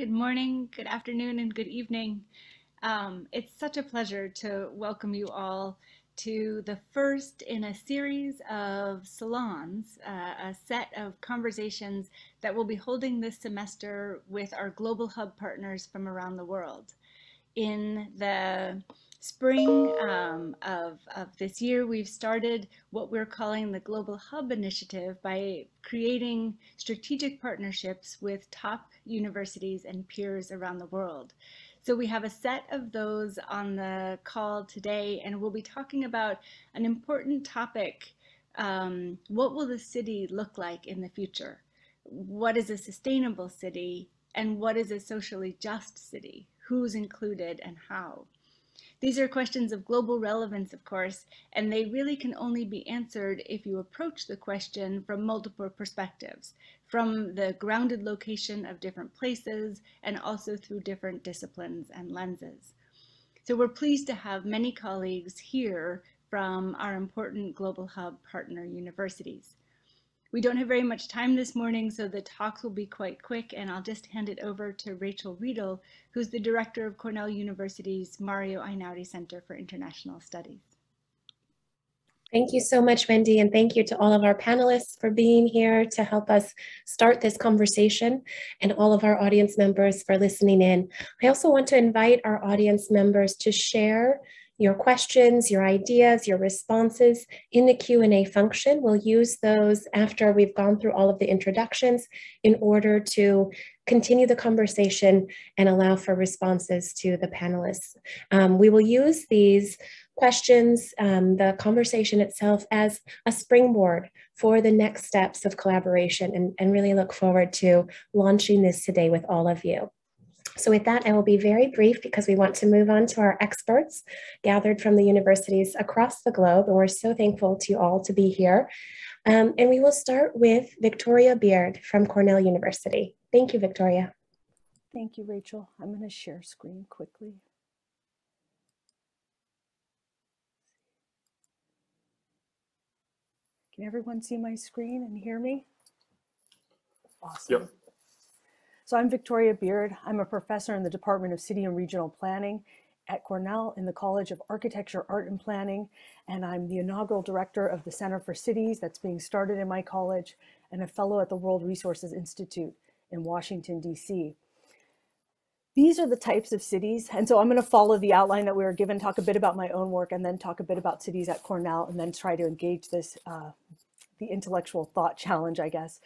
Good morning, good afternoon, and good evening. Um, it's such a pleasure to welcome you all to the first in a series of salons, uh, a set of conversations that we'll be holding this semester with our Global Hub partners from around the world. In the spring um, of, of this year, we've started what we're calling the Global Hub Initiative by creating strategic partnerships with top universities and peers around the world. So we have a set of those on the call today, and we'll be talking about an important topic. Um, what will the city look like in the future? What is a sustainable city? And what is a socially just city? Who's included and how? These are questions of global relevance, of course, and they really can only be answered if you approach the question from multiple perspectives, from the grounded location of different places and also through different disciplines and lenses. So we're pleased to have many colleagues here from our important Global Hub partner universities. We don't have very much time this morning, so the talks will be quite quick, and I'll just hand it over to Rachel Riedl, who's the director of Cornell University's Mario Einaudi Center for International Studies. Thank you so much, Wendy, and thank you to all of our panelists for being here to help us start this conversation and all of our audience members for listening in. I also want to invite our audience members to share your questions, your ideas, your responses in the Q&A function. We'll use those after we've gone through all of the introductions in order to continue the conversation and allow for responses to the panelists. Um, we will use these questions, um, the conversation itself as a springboard for the next steps of collaboration and, and really look forward to launching this today with all of you. So with that, I will be very brief because we want to move on to our experts gathered from the universities across the globe. And we're so thankful to you all to be here. Um, and we will start with Victoria Beard from Cornell University. Thank you, Victoria. Thank you, Rachel. I'm going to share screen quickly. Can everyone see my screen and hear me? Awesome. Yep. So I'm Victoria Beard. I'm a professor in the Department of City and Regional Planning at Cornell in the College of Architecture, Art and Planning, and I'm the inaugural director of the Center for Cities that's being started in my college and a fellow at the World Resources Institute in Washington, DC. These are the types of cities, and so I'm going to follow the outline that we were given, talk a bit about my own work, and then talk a bit about cities at Cornell, and then try to engage this uh, the intellectual thought challenge, I guess.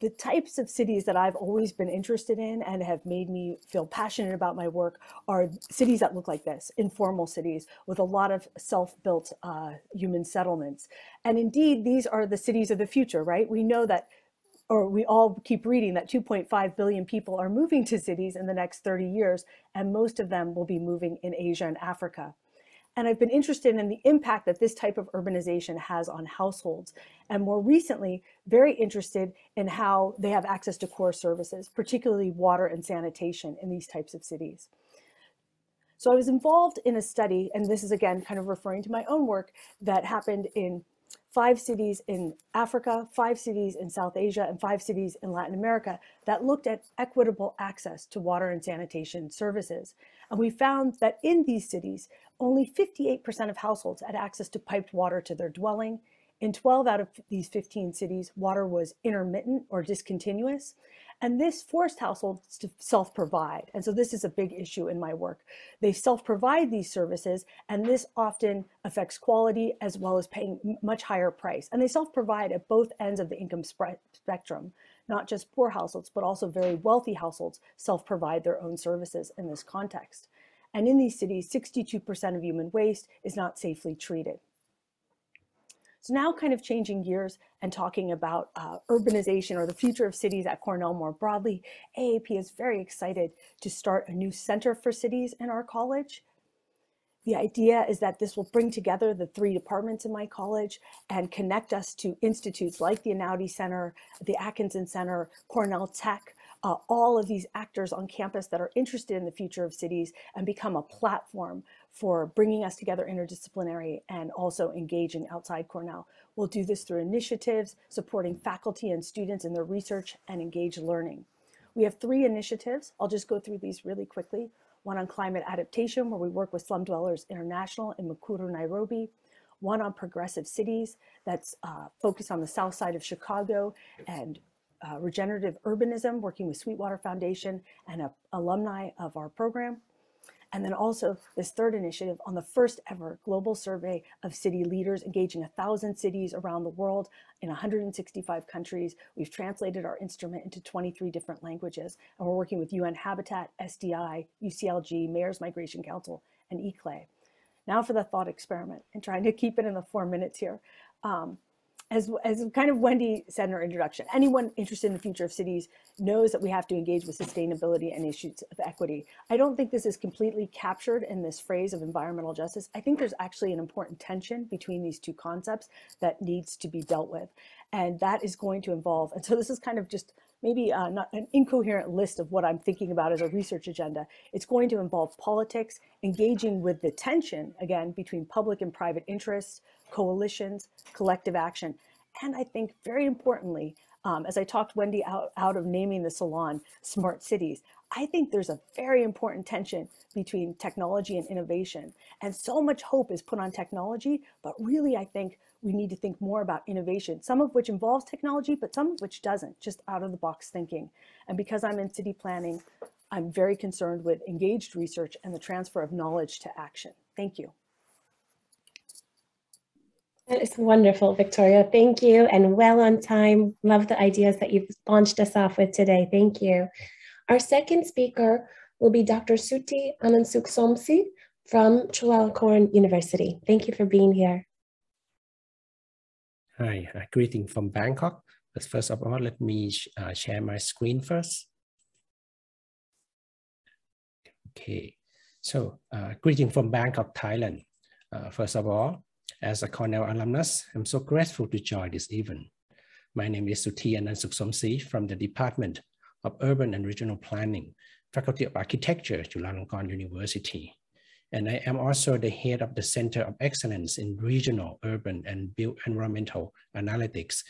The types of cities that I've always been interested in and have made me feel passionate about my work are cities that look like this, informal cities with a lot of self-built uh, human settlements. And indeed, these are the cities of the future, right? We know that or we all keep reading that 2.5 billion people are moving to cities in the next 30 years, and most of them will be moving in Asia and Africa. And I've been interested in the impact that this type of urbanization has on households. And more recently, very interested in how they have access to core services, particularly water and sanitation in these types of cities. So I was involved in a study, and this is again kind of referring to my own work that happened in five cities in Africa, five cities in South Asia, and five cities in Latin America that looked at equitable access to water and sanitation services. And we found that in these cities, only 58% of households had access to piped water to their dwelling. In 12 out of these 15 cities, water was intermittent or discontinuous. And this forced households to self-provide. And so this is a big issue in my work. They self-provide these services, and this often affects quality as well as paying much higher price. And they self-provide at both ends of the income spectrum. Not just poor households, but also very wealthy households self-provide their own services in this context. And in these cities, 62% of human waste is not safely treated. So now kind of changing gears and talking about uh, urbanization or the future of cities at Cornell more broadly, AAP is very excited to start a new center for cities in our college. The idea is that this will bring together the three departments in my college and connect us to institutes like the Einaudi Center, the Atkinson Center, Cornell Tech, uh, all of these actors on campus that are interested in the future of cities and become a platform for bringing us together interdisciplinary and also engaging outside Cornell. We'll do this through initiatives, supporting faculty and students in their research and engaged learning. We have three initiatives. I'll just go through these really quickly. One on climate adaptation, where we work with Slum Dwellers International in Mukuru, Nairobi. One on progressive cities, that's uh, focused on the south side of Chicago and uh, regenerative urbanism, working with Sweetwater Foundation and a, alumni of our program. And then also this third initiative on the first ever global survey of city leaders, engaging a thousand cities around the world in 165 countries. We've translated our instrument into 23 different languages, and we're working with UN Habitat, SDI, UCLG, Mayors Migration Council, and ICLEI. Now for the thought experiment and trying to keep it in the four minutes here. Um, as, as kind of Wendy said in her introduction, anyone interested in the future of cities knows that we have to engage with sustainability and issues of equity. I don't think this is completely captured in this phrase of environmental justice. I think there's actually an important tension between these two concepts that needs to be dealt with. And that is going to involve, and so this is kind of just maybe uh, not an incoherent list of what I'm thinking about as a research agenda. It's going to involve politics, engaging with the tension, again, between public and private interests, coalitions, collective action. And I think very importantly, um, as I talked Wendy out, out of naming the salon smart cities, I think there's a very important tension between technology and innovation. And so much hope is put on technology, but really I think we need to think more about innovation, some of which involves technology, but some of which doesn't, just out of the box thinking. And because I'm in city planning, I'm very concerned with engaged research and the transfer of knowledge to action. Thank you. That is wonderful, Victoria. Thank you. And well on time. Love the ideas that you've launched us off with today. Thank you. Our second speaker will be Dr. Sutee Anantsuksomsri from Chulalongkorn University. Thank you for being here. Hi, uh, greeting from Bangkok. But first of all, let me sh uh, share my screen first. Okay, so uh, greeting from Bangkok, Thailand. Uh, first of all, as a Cornell alumnus, I'm so grateful to join this event. My name is Sutee Anantsuksomsri from the Department of Urban and Regional Planning, Faculty of Architecture, Chulalongkorn University. And I am also the head of the Center of Excellence in Regional, Urban, and Built Environmental Analytics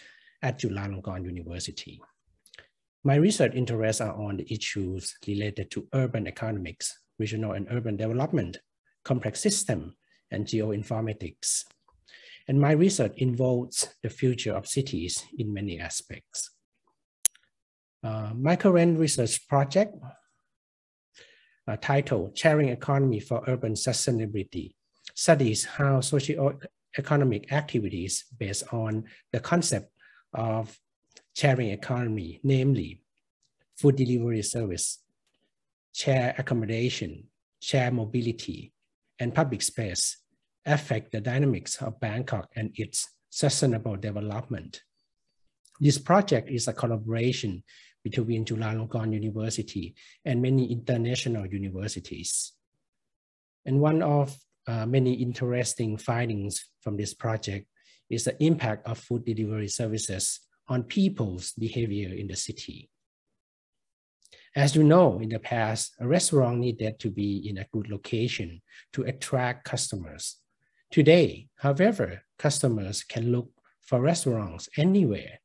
at Chulalongkorn University. My research interests are on the issues related to urban economics, regional and urban development, complex system, and geoinformatics and my research involves the future of cities in many aspects. Uh, my current research project uh, titled Sharing Economy for Urban Sustainability studies how socio-economic activities based on the concept of sharing economy, namely food delivery service, share accommodation, share mobility, and public space affect the dynamics of Bangkok and its sustainable development. This project is a collaboration between Chulalongkorn University and many international universities. And one of uh, many interesting findings from this project is the impact of food delivery services on people's behavior in the city. As you know, in the past, a restaurant needed to be in a good location to attract customers. Today, however, customers can look for restaurants anywhere.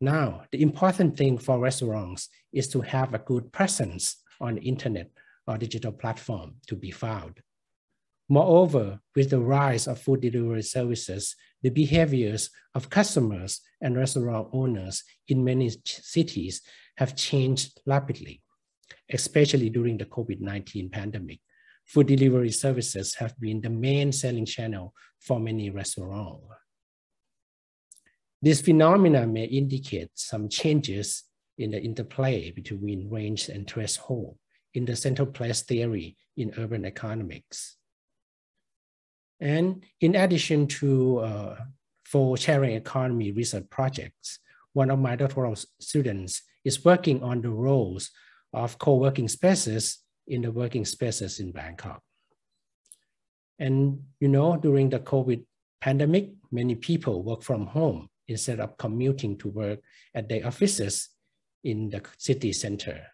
Now, the important thing for restaurants is to have a good presence on the internet or digital platform to be found. Moreover, with the rise of food delivery services, the behaviors of customers and restaurant owners in many cities have changed rapidly, especially during the COVID-19 pandemic food delivery services have been the main selling channel for many restaurants. This phenomena may indicate some changes in the interplay between range and threshold in the central place theory in urban economics. And in addition to uh, for sharing economy research projects, one of my doctoral students is working on the roles of co-working spaces in the working spaces in Bangkok. And you know, during the COVID pandemic, many people work from home instead of commuting to work at their offices in the city center.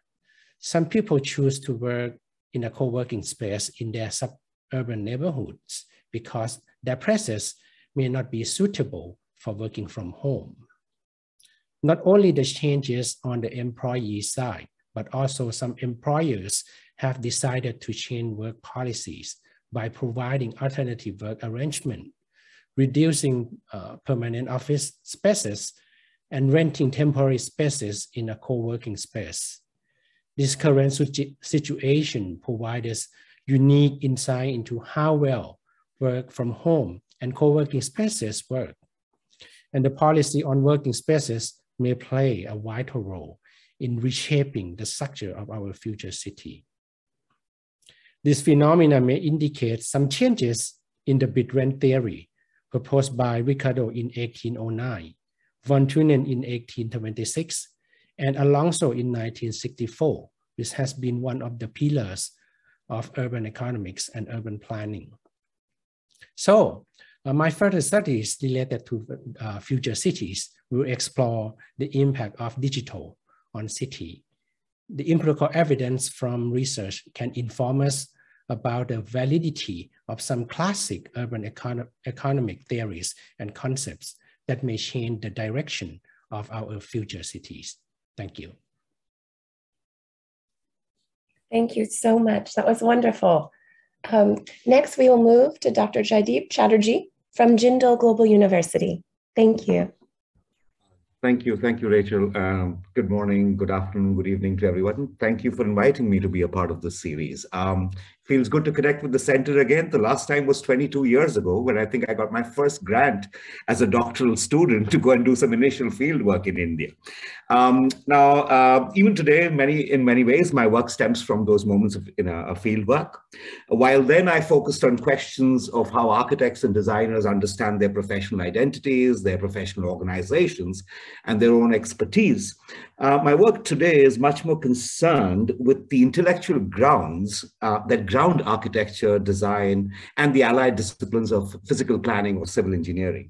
Some people choose to work in a co-working space in their suburban neighborhoods because their places may not be suitable for working from home. not only the changes on the employee side, but also some employers have decided to change work policies by providing alternative work arrangement, reducing uh, permanent office spaces, and renting temporary spaces in a co-working space. This current situation provides unique insight into how well work from home and co-working spaces work. And the policy on working spaces may play a vital role in reshaping the structure of our future city. This phenomena may indicate some changes in the bid rent theory proposed by Ricardo in 1809, von Thünen in 1826, and Alonso in 1964, which has been one of the pillars of urban economics and urban planning. So uh, my further studies related to uh, future cities will explore the impact of digital on city. The empirical evidence from research can inform us about the validity of some classic urban econo economic theories and concepts that may change the direction of our future cities. Thank you. Thank you so much. That was wonderful. Um, next, we will move to Dr. Jaideep Chatterjee from Jindal Global University. Thank you. Thank you. Thank you, Rachel. Um, good morning, good afternoon, good evening to everyone. Thank you for inviting me to be a part of this series. Um, feels good to connect with the center again. The last time was 22 years ago when I think I got my first grant as a doctoral student to go and do some initial field work in India. Um, now, uh, even today, many in many ways, my work stems from those moments of in a, a field work. While then I focused on questions of how architects and designers understand their professional identities, their professional organizations, and their own expertise. Uh, my work today is much more concerned with the intellectual grounds uh, that ground architecture, design, and the allied disciplines of physical planning or civil engineering.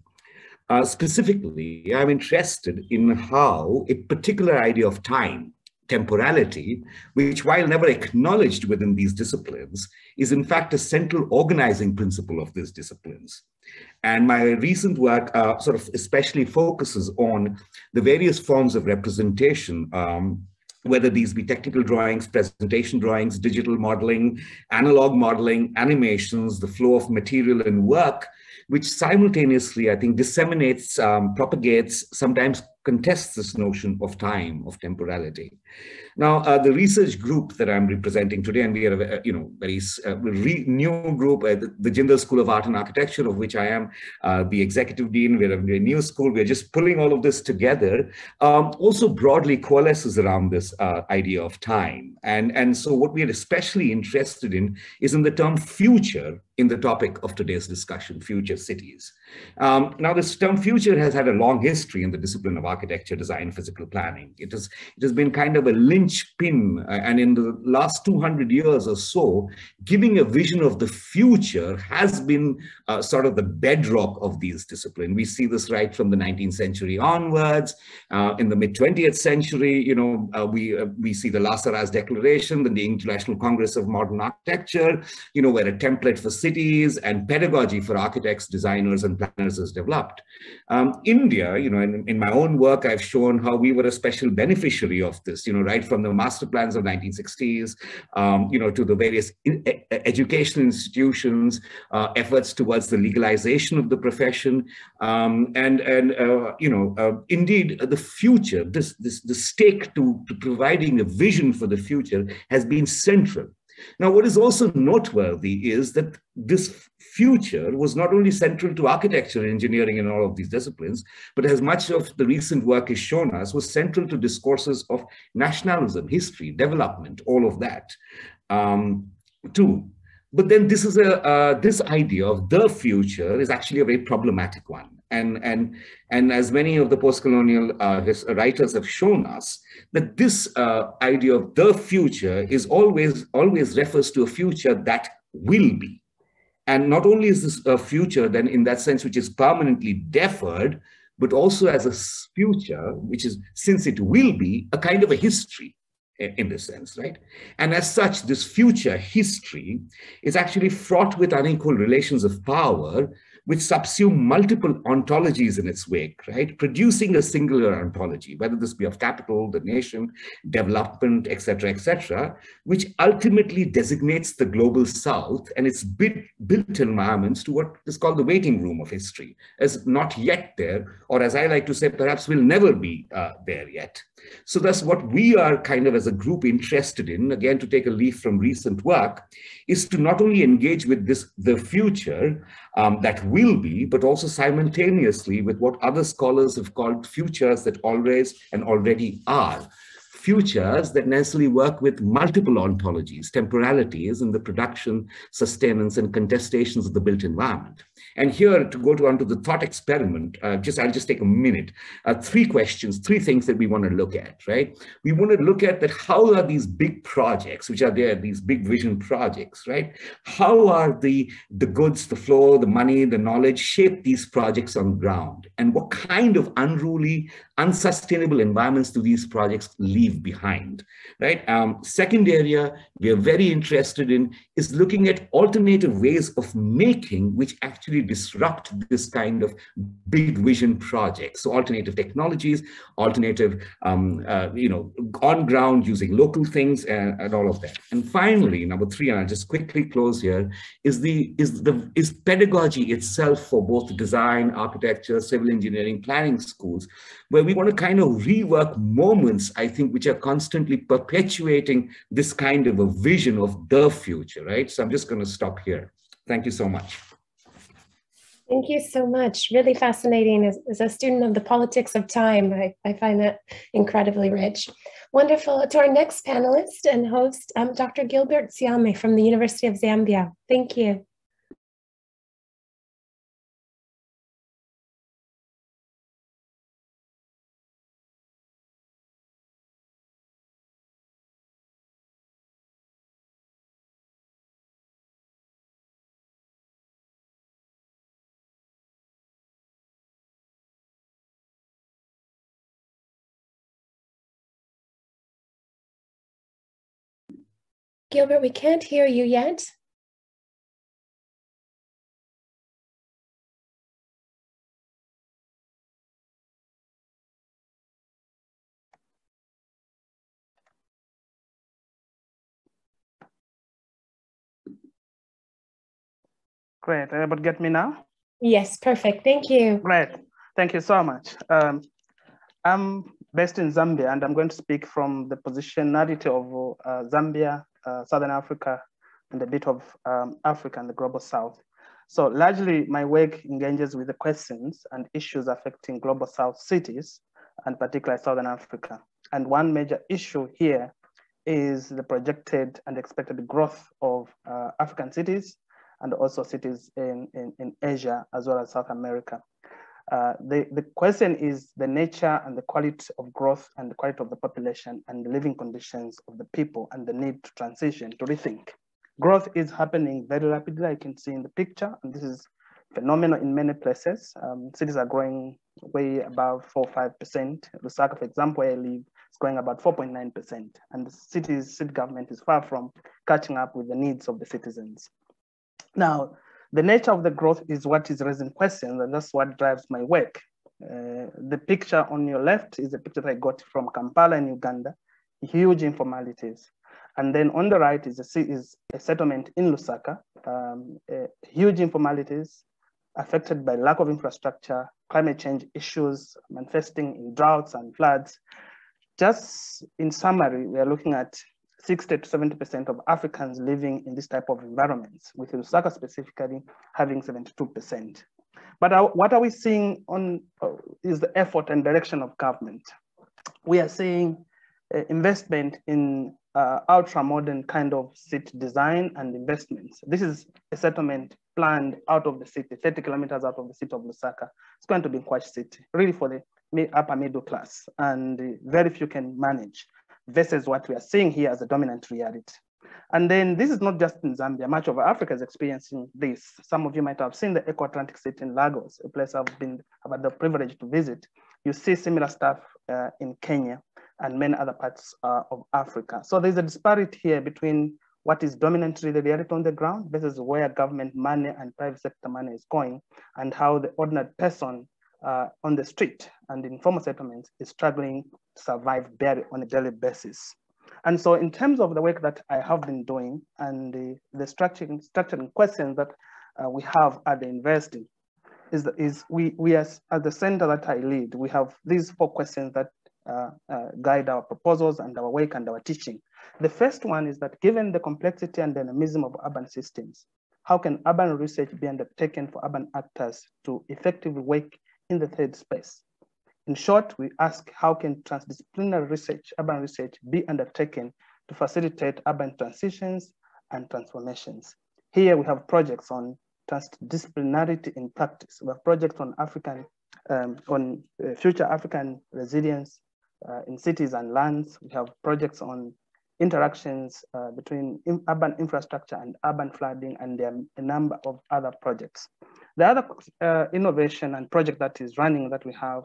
Uh, specifically, I'm interested in how a particular idea of time, temporality, which while never acknowledged within these disciplines, is in fact a central organizing principle of these disciplines. And my recent work uh, sort of especially focuses on the various forms of representation um, whether these be technical drawings, presentation drawings, digital modeling, analog modeling, animations, the flow of material and work, which simultaneously, I think, disseminates, um, propagates, sometimes contests this notion of time, of temporality. Now, uh, the research group that I'm representing today, and we are a you know very uh, new group, uh, the, the Jindal School of Art and Architecture, of which I am uh, the executive dean. We're a, we're a, new school. We're just pulling all of this together. Um, also, broadly coalesces around this uh, idea of time, and and so what we are especially interested in is in the term future in the topic of today's discussion, future cities. Um, now, this term future has had a long history in the discipline of architecture, design, physical planning. It, is, it has been kind of a linchpin, and in the last 200 years or so, giving a vision of the future has been uh, sort of the bedrock of these disciplines. We see this right from the 19th century onwards. Uh, in the mid 20th century, you know, uh, we uh, we see the La Sarraz Declaration, then the International Congress of Modern Architecture, you know, where a template for cities and pedagogy for architects, designers, and planners is developed. Um, India, you know, in, in my own work, I've shown how we were a special beneficiary of this, you know, right from the master plans of 1960s, um, you know, to the various educational institutions, uh, efforts towards the legalization of the profession, um, and and uh, you know, uh, indeed, the future, this this the stake to, to providing a vision for the future has been central. Now, what is also noteworthy is that this future was not only central to architecture, engineering, and all of these disciplines, but as much of the recent work has shown us, was central to discourses of nationalism, history, development, all of that, um, too. But then this is a uh, this idea of the future is actually a very problematic one and and and as many of the post-colonial uh, writers have shown us that this uh, idea of the future is always always refers to a future that will be and not only is this a future then in that sense which is permanently deferred but also as a future which is since it will be a kind of a history in this sense, right? And as such, this future history is actually fraught with unequal relations of power which subsume multiple ontologies in its wake, right? Producing a singular ontology, whether this be of capital, the nation, development, etc., etc., which ultimately designates the global south and its built environments to what is called the waiting room of history, as not yet there, or as I like to say, perhaps will never be uh, there yet. So that's what we are kind of as a group interested in, again, to take a leaf from recent work, is to not only engage with this, the future um, that will be, but also simultaneously with what other scholars have called futures that always and already are futures that necessarily work with multiple ontologies, temporalities in the production, sustenance, and contestations of the built environment. And here to go to onto the thought experiment, uh, just I'll just take a minute. Uh, three questions, three things that we want to look at, right? We want to look at that how are these big projects, which are there, these big vision projects, right? How are the, the goods, the flow, the money, the knowledge shape these projects on ground? And what kind of unruly, unsustainable environments do these projects leave behind, right? Um, second area we are very interested in is looking at alternative ways of making which actually disrupt this kind of big vision projects. So alternative technologies, alternative, um, uh, you know, on ground using local things and, and, all of that. And finally, number three, and I'll just quickly close here, is the is the is pedagogy itself for both design, architecture, civil engineering, planning schools, where we want to kind of rework moments, I think, which are constantly perpetuating this kind of a vision of the future, right? So I'm just going to stop here. Thank you so much. Thank you so much. Really fascinating. As, as a student of the politics of time, I, I, find that incredibly rich. Wonderful. To our next panelist and host, um, Dr. Gilbert Siame from the University of Zambia. Thank you. Gilbert, we can't hear you yet. Great. Able to get me now? Yes, perfect. Thank you. Great. Thank you so much. Um, I'm based in Zambia, and I'm going to speak from the positionality of uh, Zambia uh, Southern Africa and a bit of um, Africa and the global South. So largely my work engages with the questions and issues affecting global South cities and particularly Southern Africa. And one major issue here is the projected and expected growth of uh, African cities and also cities in, in, in, Asia as well as South America. Uh, the, the question is the nature and the quality of growth and the quality of the population and the living conditions of the people and the need to transition, to rethink. Growth is happening very rapidly, I can see in the picture, and this is phenomenal in many places. Um, cities are growing way above 4 5%. Lusaka, for example, where I live, is growing about 4.9%. And the city's city government is far from catching up with the needs of the citizens. Now, the nature of the growth is what is raising questions, and that's what drives my work. Uh, the picture on your left is a picture that I got from Kampala in Uganda, huge informalities. And then on the right is a, is a settlement in Lusaka, um, uh, huge informalities affected by lack of infrastructure, climate change issues manifesting in droughts and floods. Just in summary, we are looking at 60 to 70% of Africans living in this type of environments, with Lusaka specifically having 72%. But what are we seeing on uh, is the effort and direction of government. We are seeing uh, investment in uh, ultra-modern kind of city design and investments. This is a settlement planned out of the city, 30 kilometers out of the city of Lusaka. It's going to be Nkwashi City, really for the upper middle class, and very few can manage versus what we are seeing here as a dominant reality. And then this is not just in Zambia, much of Africa is experiencing this. Some of you might have seen the Eco Atlantic City in Lagos, a place I've been I've had the privilege to visit. You see similar stuff uh, in Kenya and many other parts uh, of Africa. So there's a disparity here between what is dominantly the reality on the ground versus where government money and private sector money is going and how the ordinary person uh, on the street and in informal settlements is struggling to survive barely on a daily basis. And so in terms of the work that I have been doing and the, the structuring, structuring questions that uh, we have at the university is, is we, we as, at the center that I lead, we have these four questions that uh, uh, guide our proposals and our work and our teaching. The first one is that given the complexity and dynamism of urban systems, how can urban research be undertaken for urban actors to effectively work in the third space? In short, we ask how can transdisciplinary research, urban research be undertaken to facilitate urban transitions and transformations? Here we have projects on transdisciplinarity in practice. We have projects on African, um, on uh, future African resilience uh, in cities and lands. We have projects on interactions uh, between in urban infrastructure and urban flooding, and there are a number of other projects. The other uh, innovation and project that is running that we have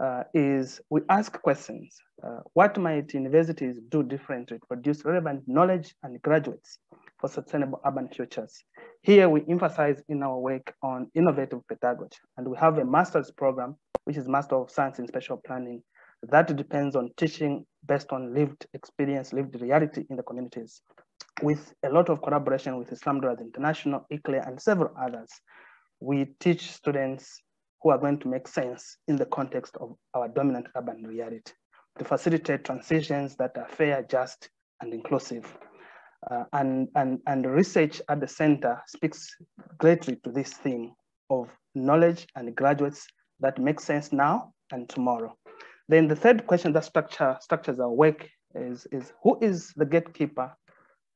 uh, is we ask questions. Uh, what might universities do differently to produce relevant knowledge and graduates for sustainable urban futures? Here we emphasize in our work on innovative pedagogy, and we have a master's program, which is Master of Science in Spatial Planning, that depends on teaching based on lived experience, lived reality in the communities, with a lot of collaboration with Slum Dwellers International, ICLEI, and several others. We teach students who are going to make sense in the context of our dominant urban reality to facilitate transitions that are fair, just, and inclusive. Uh, and, and, and research at the center speaks greatly to this theme of knowledge and graduates that make sense now and tomorrow. Then the third question that structure, structures our work is, is who is the gatekeeper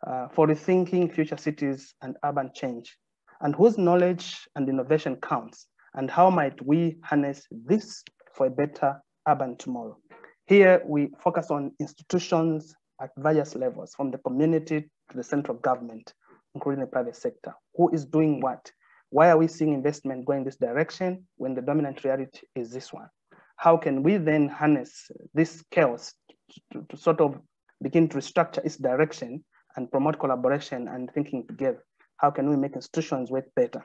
uh, for rethinking future cities and urban change? And whose knowledge and innovation counts? And how might we harness this for a better urban tomorrow? Here we focus on institutions at various levels, from the community to the central government, including the private sector. Who is doing what? Why are we seeing investment going this direction when the dominant reality is this one? How can we then harness this chaos to, to, sort of begin to restructure its direction and promote collaboration and thinking together? How can we make institutions work better?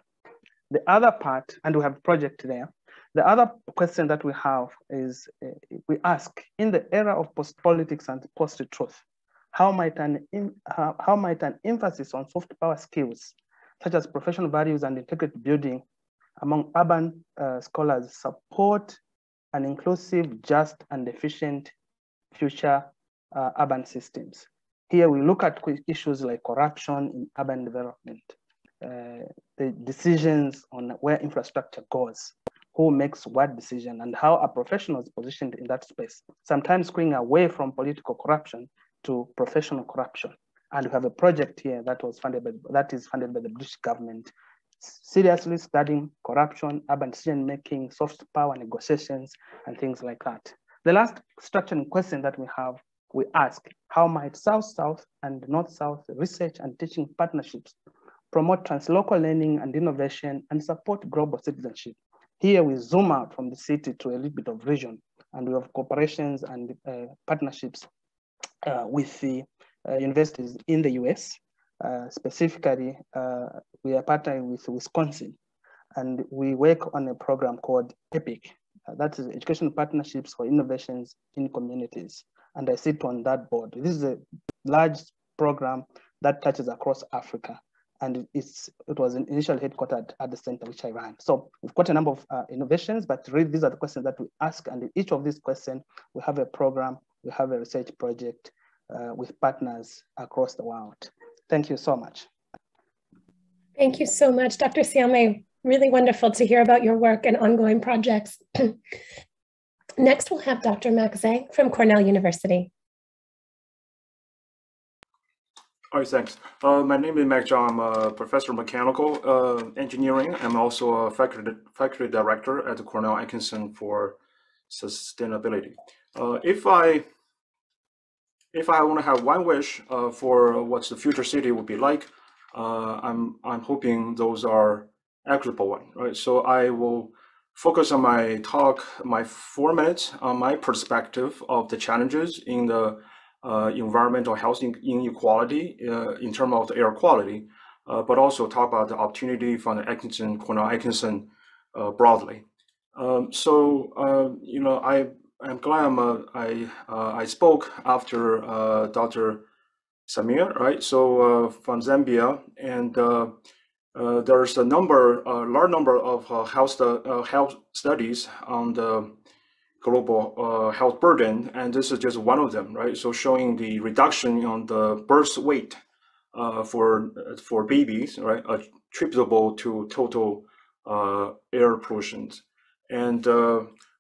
The other part, and we have a project there, the other question that we have is uh, we ask in the era of post-politics and post-truth, how might an how, how might an emphasis on soft power skills such as professional values and integrity building among urban uh, scholars support an inclusive, just, and efficient future uh, urban systems. Here we look at issues like corruption in urban development, uh, the decisions on where infrastructure goes, who makes what decision, and how are professionals positioned in that space, sometimes going away from political corruption to professional corruption. And we have a project here that was funded by, that is funded by the British government seriously studying corruption, urban decision making, soft power negotiations, and things like that. The last structuring question that we have, we ask, how might South-South and North-South research and teaching partnerships promote translocal learning and innovation and support global citizenship? Here we zoom out from the city to a little bit of region and we have cooperations and uh, partnerships uh, with the uh, universities in the US uh, specifically, uh, we are partnering with Wisconsin, and we work on a program called EPIC. Uh, that is Education Partnerships for Innovations in Communities. And I sit on that board. This is a large program that touches across Africa. And it's, it was initially headquartered at the center which I ran. So we've got a number of uh, innovations, but really these are the questions that we ask. And each of these questions, we have a program, we have a research project uh, with partners across the world. Thank you so much. Thank you so much, Dr. Siame. Really wonderful to hear about your work and ongoing projects. Next, we'll have Dr. Max Zhang from Cornell University. All right, thanks. Uh, my name is Max Zhang. I'm a professor of mechanical uh, engineering. I'm also a faculty, faculty director at the Cornell Atkinson for sustainability. Uh, if I if I want to have one wish uh, for what the future city would be like, uh, I'm I'm hoping those are equitable one, right? So I will focus on my talk, my four minutes, on my perspective of the challenges in the uh, environmental health inequality uh, in terms of the air quality, uh, but also talk about the opportunity from the Atkinson, Cornell Atkinson uh, broadly. Um, so, you know, I, I'm glad I'm, uh, I, uh, I spoke after uh, Dr. Siame, right? So from Zambia, and uh, there's a number, a large number of uh, health, uh, health studies on the global health burden, and this is just one of them, right? So showing the reduction on the birth weight for for babies, right, attributable to total air pollution. And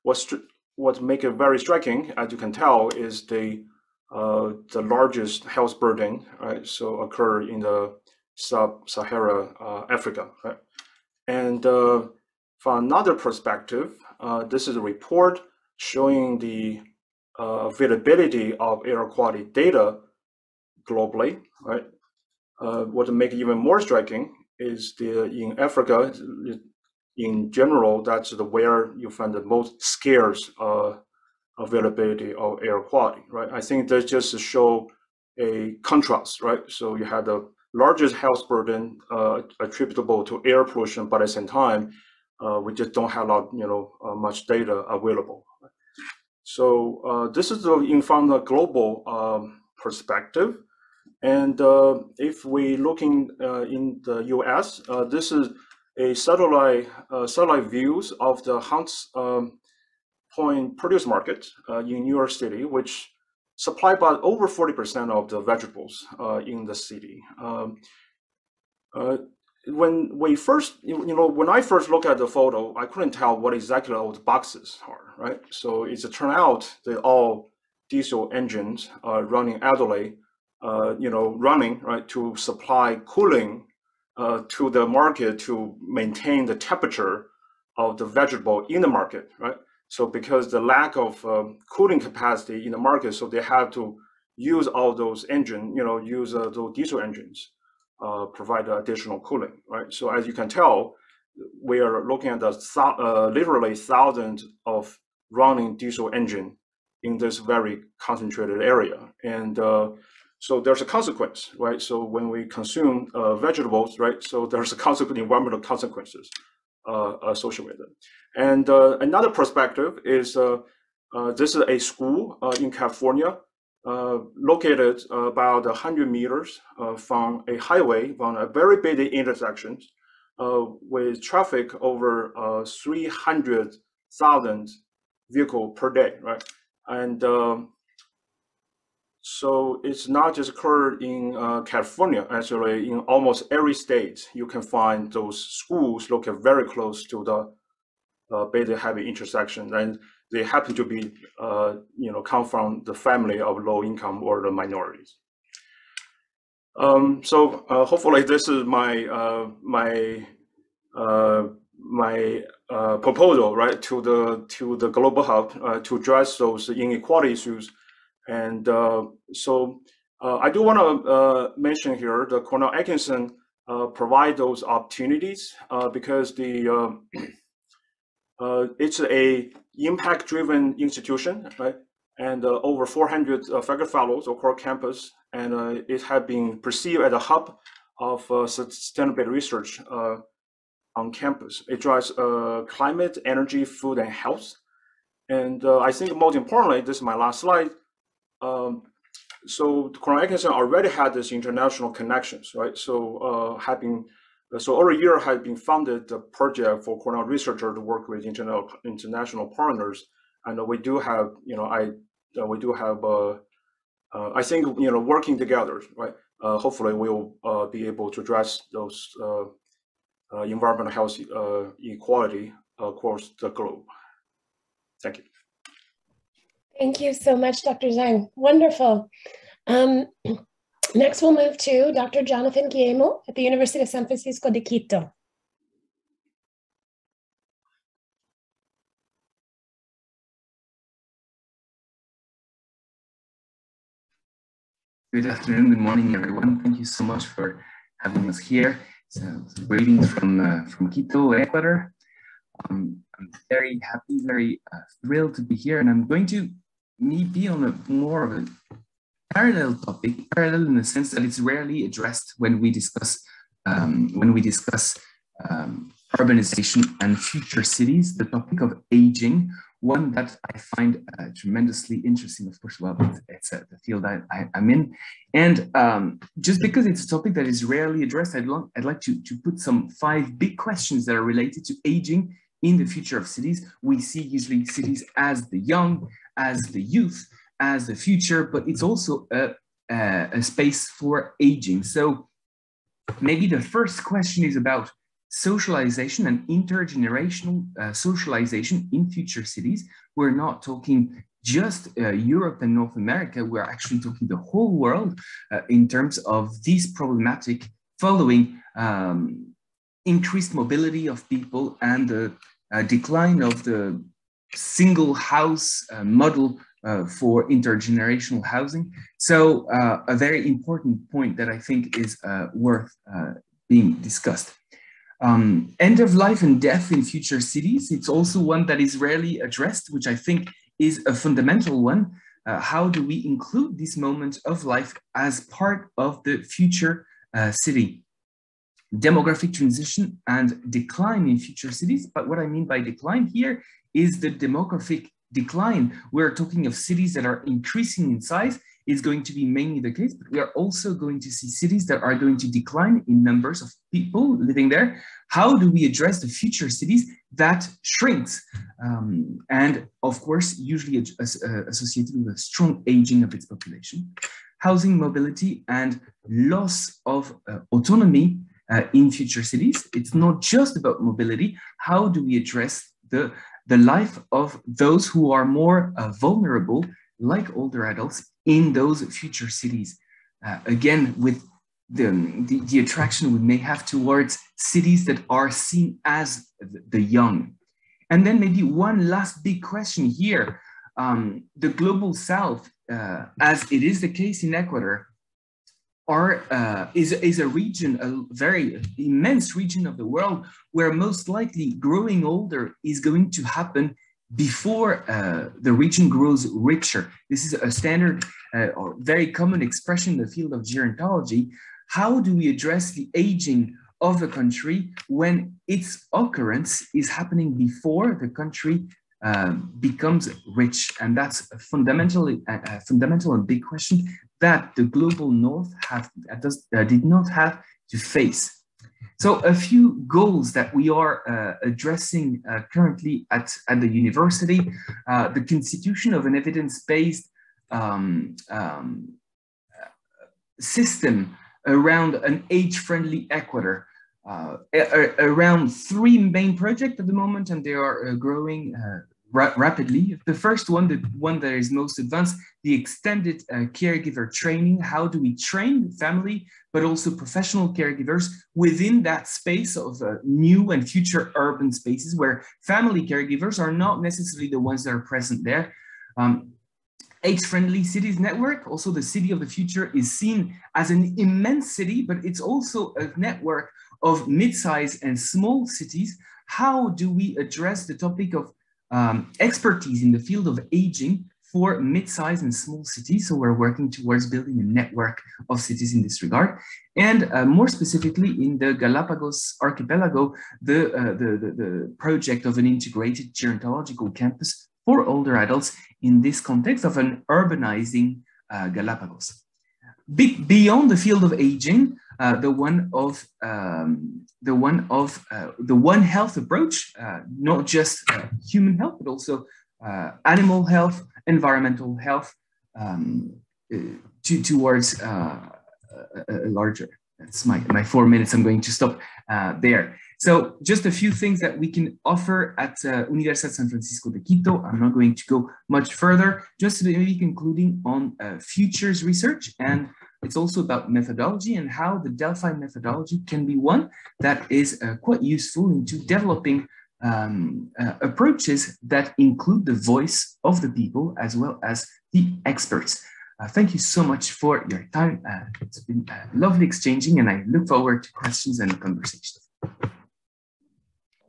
what's what make it very striking, as you can tell, is the uh, the largest health burden, right? So occur in the sub-Sahara uh, Africa. Right? And uh, from another perspective, uh, this is a report showing the availability of air quality data globally. Right? what make it even more striking is the in Africa, in general, that's the where you find the most scarce uh, availability of air quality, right? I think that just show a contrast, right? So you had the largest health burden uh, attributable to air pollution, but at the same time, uh, we just don't have a lot, you know, uh, much data available. So uh, this is the, in from the global um, perspective. And uh, if we looking in the U.S., this is a satellite satellite views of the Hunts um, Point produce market in New York City, which supply about over 40% of the vegetables uh, in the city. Um, uh, when we first, you know, when I first looked at the photo, I couldn't tell what exactly all the boxes are, right? So it's a turnout they all diesel engines uh, running idly, uh, you know, running right to supply cooling uh, to the market to maintain the temperature of the vegetable in the market, right? So because the lack of um, cooling capacity in the market, so they have to use all those engine, you know, use uh, those diesel engines, uh, provide additional cooling, right? So as you can tell, we are looking at the uh, literally thousands of running diesel engine in this very concentrated area, and uh, so there's a consequence, right? So when we consume uh, vegetables, right? So there's a consequent environmental consequences uh, associated with it. And uh, another perspective is uh, uh, this is a school in California located about 100 meters from a highway, from a very busy intersection with traffic over 300,000 vehicle per day, right? And um, so it's not just occurred in uh, California, actually in almost every state, you can find those schools located very close to the uh, beta heavy intersection, and they happen to be, uh, you know, come from the family of low income or the minorities. Um, so uh, hopefully this is my uh, my uh, my proposal, right, to the to the global hub to address those inequality issues, and so I do want to mention here the Cornell Atkinson provide those opportunities because the uh, it's a impact-driven institution, right? And uh, over 400 uh, faculty fellows across campus, and uh, it has been perceived as a hub of uh, sustainability research uh, on campus. It drives climate, energy, food, and health. And I think most importantly, this is my last slide. Um, so Cornell Atkinson already had this international connections, right? So having so over a year has been funded the project for Cornell researcher to work with international international partners, and we do have you know I uh, we do have uh, uh, I think you know working together right. Uh, hopefully we'll uh, be able to address those uh, environmental health equality across the globe. Thank you. Thank you so much, Dr. Zhang. Wonderful. Um, Next, we'll move to Dr. Jonathan Guillemot at the University of San Francisco de Quito. Good afternoon, good morning, everyone. Thank you so much for having us here. So, greetings from uh, from Quito, Ecuador. Um, I'm very happy, very uh, thrilled to be here, and I'm going to me be on a more of a parallel topic, parallel in the sense that it's rarely addressed when we discuss um, when we discuss um, urbanization and future cities, the topic of aging, one that I find uh, tremendously interesting, of course, well, it's, uh, the field I, am in. And um, just because it's a topic that is rarely addressed, I'd, long, I'd like to, to put some five big questions that are related to aging in the future of cities. We see usually cities as the young, as the youth, as the future, but it's also a, a, a space for aging. So maybe the first question is about socialization and intergenerational uh, socialization in future cities. We're not talking just uh, Europe and North America, we're actually talking the whole world uh, in terms of this problematic following um, increased mobility of people and the uh, decline of the single house uh, model uh, for intergenerational housing. So a very important point that I think is worth being discussed. Um, end of life and death in future cities. It's also one that is rarely addressed, which I think is a fundamental one. Uh, how do we include this moment of life as part of the future uh, city? Demographic transition and decline in future cities. But what I mean by decline here is the demographic decline. We're talking of cities that are increasing in size is going to be mainly the case, but we are also going to see cities that are going to decline in numbers of people living there. How do we address the future cities that shrinks? Um, and of course, usually uh, associated with a strong aging of its population, housing mobility and loss of uh, autonomy uh, in future cities. It's not just about mobility. How do we address the, the life of those who are more uh, vulnerable like older adults in those future cities. Uh, again, with the, the, the, attraction we may have towards cities that are seen as the young. And then maybe one last big question here. Um, the global south, uh, as it is the case in Ecuador, are, uh, is, is a region, a very immense region of the world where most likely growing older is going to happen before uh, the region grows richer. This is a standard uh, or very common expression in the field of gerontology. How do we address the aging of a country when its occurrence is happening before the country uh, becomes rich? And that's a fundamentally a, a, fundamental and big question that the global north have, uh, did not have to face. So a few goals that we are uh, addressing uh, currently at, at the university, uh, the constitution of an evidence-based um, um, system around an age-friendly Ecuador. Uh, around three main projects at the moment, and they are uh, growing ra rapidly. The first one, the one that is most advanced, the extended uh, caregiver training. How do we train family, but also professional caregivers within that space of uh, new and future urban spaces where family caregivers are not necessarily the ones that are present there. Um, Age-friendly cities network, also the city of the future is seen as an immense city, but it's also a network of mid-sized and small cities. How do we address the topic of um, expertise in the field of aging for mid-sized and small cities. So we're working towards building a network of cities in this regard. And uh, more specifically in the Galapagos archipelago, the, uh, the, the, the, project of an integrated gerontological campus for older adults in this context of an urbanizing uh, Galapagos. Be beyond the field of aging, uh, the one of um, the one of uh, the one health approach, uh, not just uh, human health, but also animal health, environmental health, um, to, towards a, a, larger. That's my, my four minutes. I'm going to stop there. So just a few things that we can offer at uh, Universidad San Francisco de Quito. I'm not going to go much further, just to maybe concluding on uh, futures research and it's also about methodology and how the Delphi methodology can be one that is uh, quite useful into developing um, uh, approaches that include the voice of the people as well as the experts. Uh, thank you so much for your time. Uh, it's been lovely exchanging and I look forward to questions and conversations.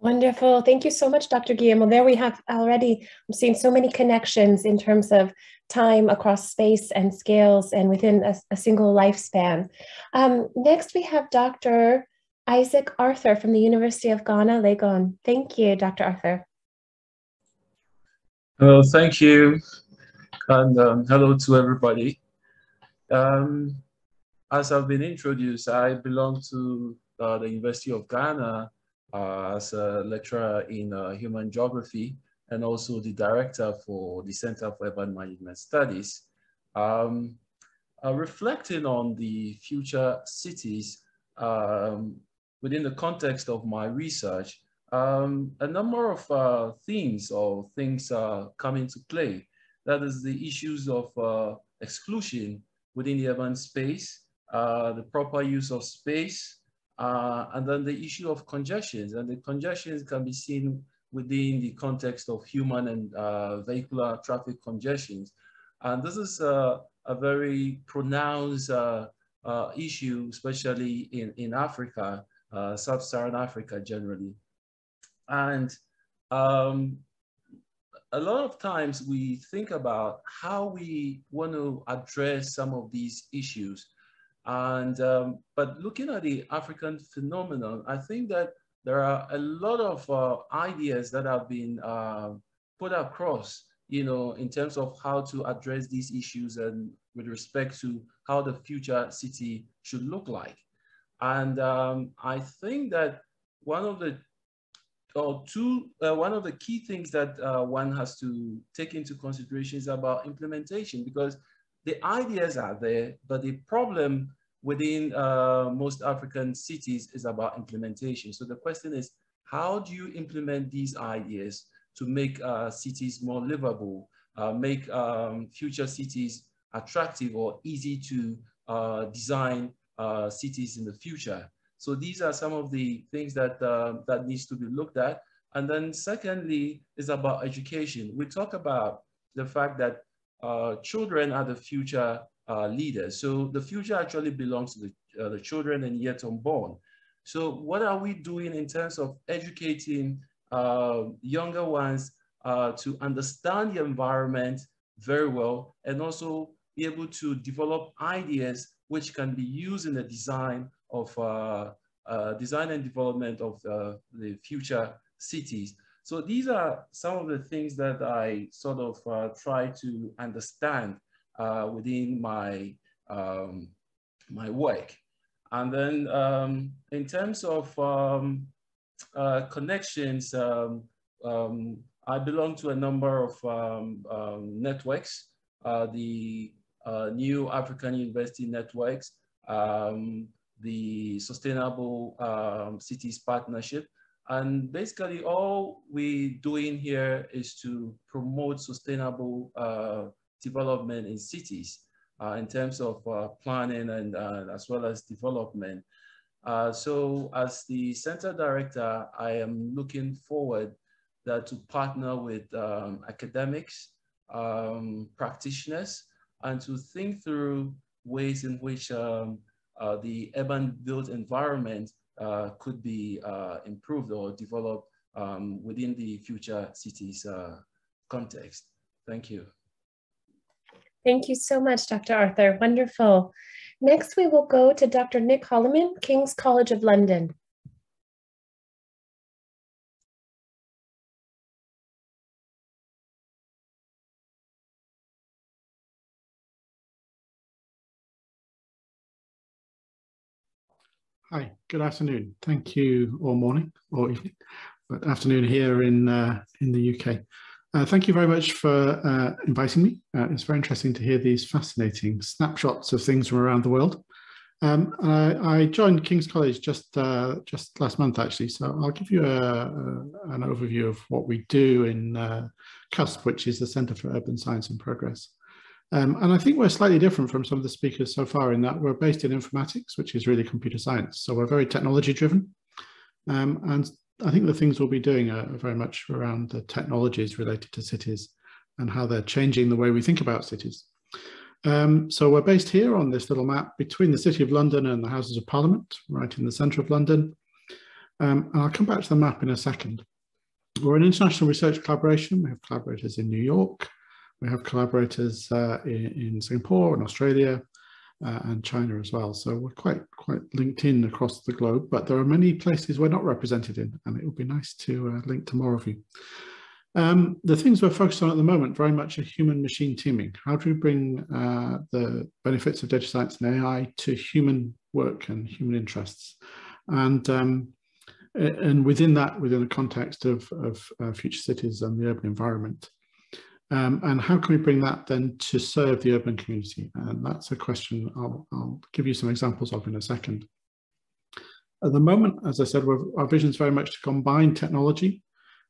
Wonderful. Thank you so much, Dr. Guillemot. There we have already, I'm seeing so many connections in terms of time across space and scales and within a, a single lifespan. Um, next, we have Dr. Isaac Arthur from the University of Ghana, Legon. Thank you, Dr. Arthur. Well, thank you. And um, hello to everybody. Um, as I've been introduced, I belong to uh, the University of Ghana as a lecturer in uh, human geography and also the director for the Center for Urban Management Studies. Um, uh, reflecting on the future cities um, within the context of my research, um, a number of uh, themes or things uh, come into play. That is the issues of uh, exclusion within the urban space, the proper use of space, uh, and then the issue of congestions, and the congestions can be seen within the context of human and uh, vehicular traffic congestions. And this is a, a very pronounced uh, uh issue, especially in, in Africa, uh, sub-Saharan Africa generally. And um, a lot of times we think about how we want to address some of these issues and um, but looking at the African phenomenon, I think that there are a lot of uh, ideas that have been uh, put across, you know, in terms of how to address these issues and with respect to how the future city should look like. And um, I think that one of the or two, uh, one of the key things that uh, one has to take into consideration is about implementation because the ideas are there, but the problem within uh, most African cities is about implementation. So the question is, how do you implement these ideas to make uh, cities more livable, uh, make um, future cities attractive or easy to uh, design uh, cities in the future? So these are some of the things that, uh, that needs to be looked at. And then secondly, is about education. We talk about the fact that uh, children are the future uh, leaders. So the future actually belongs to the, uh, the children and yet unborn. So what are we doing in terms of educating uh, younger ones uh, to understand the environment very well and also be able to develop ideas which can be used in the design of uh, uh, design and development of the future cities. So these are some of the things that I sort of uh, try to understand uh, within my, um, my work. And then um, in terms of um, uh, connections, um, um, I belong to a number of um, networks, uh, the uh, New African University Networks, the Sustainable Cities Partnership, and basically all we're doing here is to promote sustainable uh, development in cities uh, in terms of uh, planning and uh, as well as development. Uh, so as the center director, I am looking forward that to partner with um, academics, um, practitioners, and to think through ways in which um, uh, the urban built environment could be uh, improved or developed um, within the future cities uh, context. Thank you. Thank you so much, Dr. Arthur. Wonderful. Next, we will go to Dr. Nick Holliman, King's College of London. Hi, good afternoon. Thank you, or morning, or evening, but afternoon here in uh, in the UK. Uh, thank you very much for uh, inviting me. Uh, it's very interesting to hear these fascinating snapshots of things from around the world. Um, I, I, joined King's College just uh, just last month, actually, so I'll give you a, a, an overview of what we do in uh, CUSP, which is the Centre for Urban Science and Progress. Um, and I think we're slightly different from some of the speakers so far in that we're based in informatics, which is really computer science. So we're very technology driven. Um, and I think the things we'll be doing are, very much around the technologies related to cities and how they're changing the way we think about cities. Um, so we're based here on this little map between the City of London and the Houses of Parliament, right in the centre of London. Um, and I'll come back to the map in a second. We're an international research collaboration. We have collaborators in New York. We have collaborators uh, in, in, Singapore and Australia uh, and China as well. So we're quite quite linked in across the globe, but there are many places we're not represented in, and it would be nice to uh, link to more of you. Um, the things we're focused on at the moment very much are human-machine teaming. How do we bring uh, the benefits of data science and AI to human work and human interests? And um, and within that, within the context of, of uh, future cities and the urban environment. Um, and how can we bring that then to serve the urban community? And that's a question I'll, I'll give you some examples of in a second. At the moment, as I said, our vision is very much to combine technology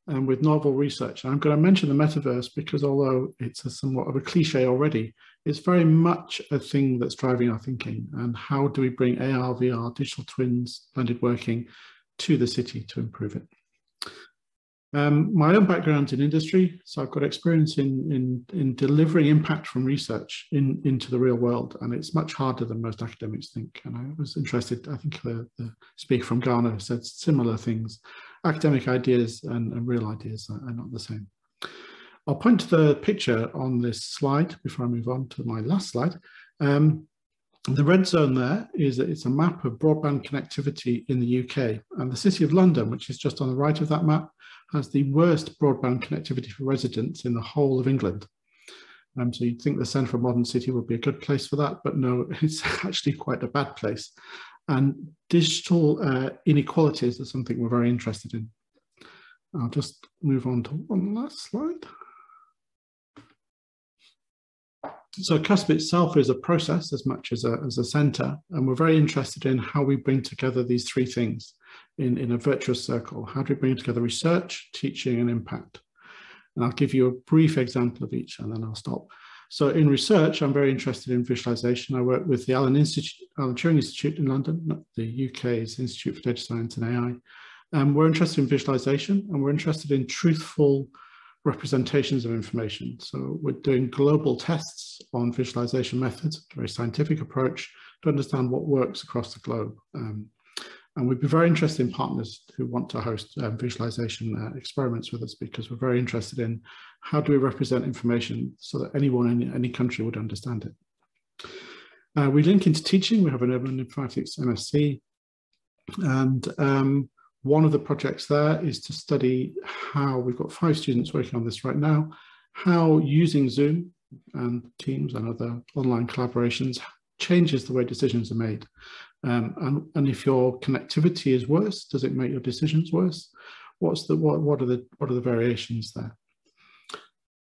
and with novel research. And I'm going to mention the metaverse because although it's a somewhat of a cliche already, it's very much a thing that's driving our thinking. And how do we bring AR, VR, digital twins, blended working to the city to improve it? Um, my own background's in industry, so I've got experience in, in, in delivering impact from research in, into the real world, and it's much harder than most academics think. And I was interested, I think the, the speaker from Ghana said similar things. Academic ideas and, and real ideas are, are, not the same. I'll point to the picture on this slide before I move on to my last slide. Um, the red zone there is it's a map of broadband connectivity in the UK, and the City of London, which is just on the right of that map, has the worst broadband connectivity for residents in the whole of England. Um, so you'd think the Centre for Modern City would be a good place for that, but no, it's actually quite a bad place. And digital uh, inequalities are something we're very interested in. I'll just move on to one last slide. So CUSP itself is a process as much as a, as a center, and we're very interested in how we bring together these three things in, in a virtuous circle. How do we bring together research, teaching, and impact? And I'll give you a brief example of each, and then I'll stop. So in research, I'm very interested in visualization. I work with the Allen Institute, Alan Turing Institute in London, the UK's Institute for Data Science and AI. Um, we're interested in visualization, and we're interested in truthful representations of information. So we're doing global tests on visualization methods, a very scientific approach to understand what works across the globe. Um, and we'd be very interested in partners who want to host um, visualization uh, experiments with us because we're very interested in how do we represent information so that anyone in any country would understand it. Uh, we link into teaching. We have an urban informatics MSc. And um, one of the projects there is to study how, we've got five students working on this right now, how using Zoom and Teams and other online collaborations changes the way decisions are made. Um, and, and if your connectivity is worse, does it make your decisions worse? What's the, what, what, are the, what are the variations there?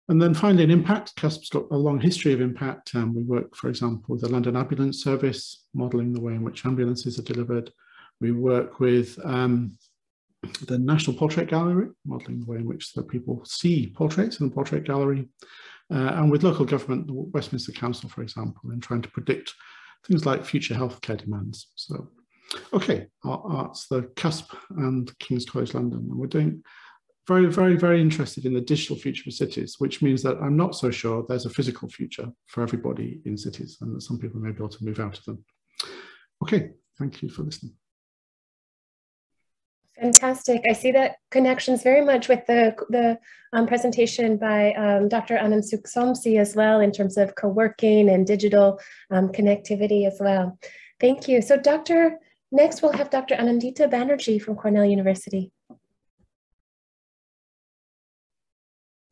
And then finally, in impact, CUSP's got a long history of impact. Um, we work, for example, with the London Ambulance Service, modelling the way in which ambulances are delivered. We work with um, the National Portrait Gallery, modelling the way in which the people see portraits in the portrait gallery. Uh, and with local government, the Westminster Council, for example, in trying to predict things like future healthcare demands. So, okay, our arts, the CUSP and King's College London, and we're doing very, very, very interested in the digital future of cities, which means that I'm not so sure there's a physical future for everybody in cities and that some people may be able to move out of them. Okay, thank you for listening. Fantastic. I see that connections very much with the, the um, presentation by um, Dr. Anand Sukhsomsi as well in terms of co-working and digital um, connectivity as well. Thank you. So Dr. Next, we'll have Dr. Anindita Banerjee from Cornell University.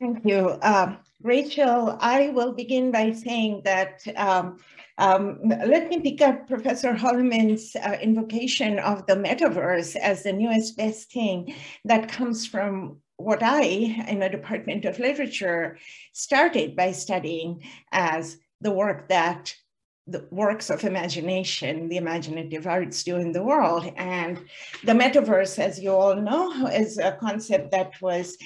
Thank you. Uh, Rachel, I will begin by saying that um, um, let me pick up Professor Holliman's uh, invocation of the metaverse as the newest best thing that comes from what I, in a department of literature, started by studying as the work that the works of imagination, the imaginative arts do in the world. And the metaverse, as you all know, is a concept that was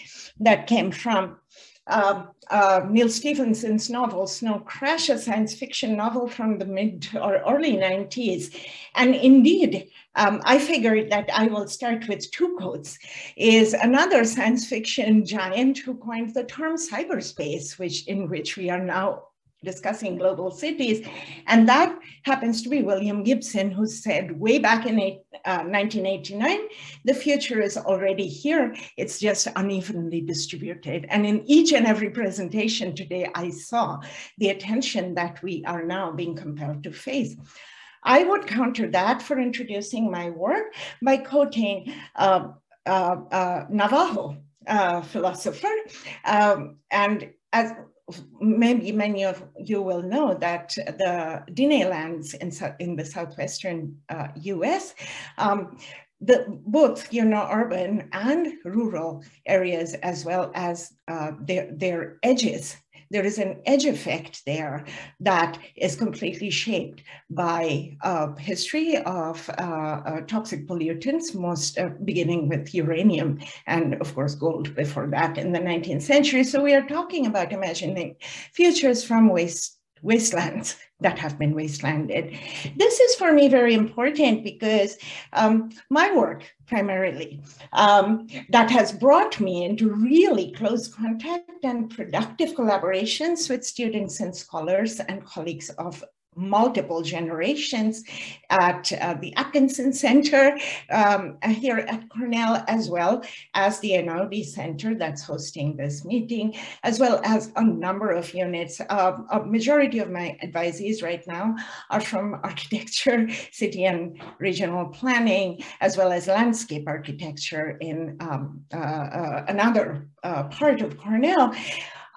that came from uh, uh, Neal Stephenson's novel, Snow Crash, a science fiction novel from the mid or early 90s. And indeed, um, I figured that I will start with two quotes, is another science fiction giant who coined the term cyberspace, which in which we are now discussing global cities. And that happens to be William Gibson, who said way back in eight, uh, 1989, the future is already here. It's just unevenly distributed. And in each and every presentation today, I saw the attention that we are now being compelled to face. I would counter that for introducing my work by quoting uh, uh, uh Navajo uh, philosopher. Um, and as maybe many of you will know that the Diné lands in, in the southwestern uh, US, um, the, both you know urban and rural areas as well as uh, their, their edges there is an edge effect there that is completely shaped by uh, history of uh, uh, toxic pollutants, most uh, beginning with uranium and of course gold before that in the 19th century. So we are talking about imagining futures from waste wastelands that have been wastelanded. This is for me very important because um, my work primarily um, that has brought me into really close contact and productive collaborations with students and scholars and colleagues of multiple generations at uh, the Atkinson Center um, here at Cornell, as well as the Einaudi Center that's hosting this meeting, as well as a number of units. Uh, a majority of my advisees right now are from architecture, city and regional planning, as well as landscape architecture in um, uh, uh another uh, part of Cornell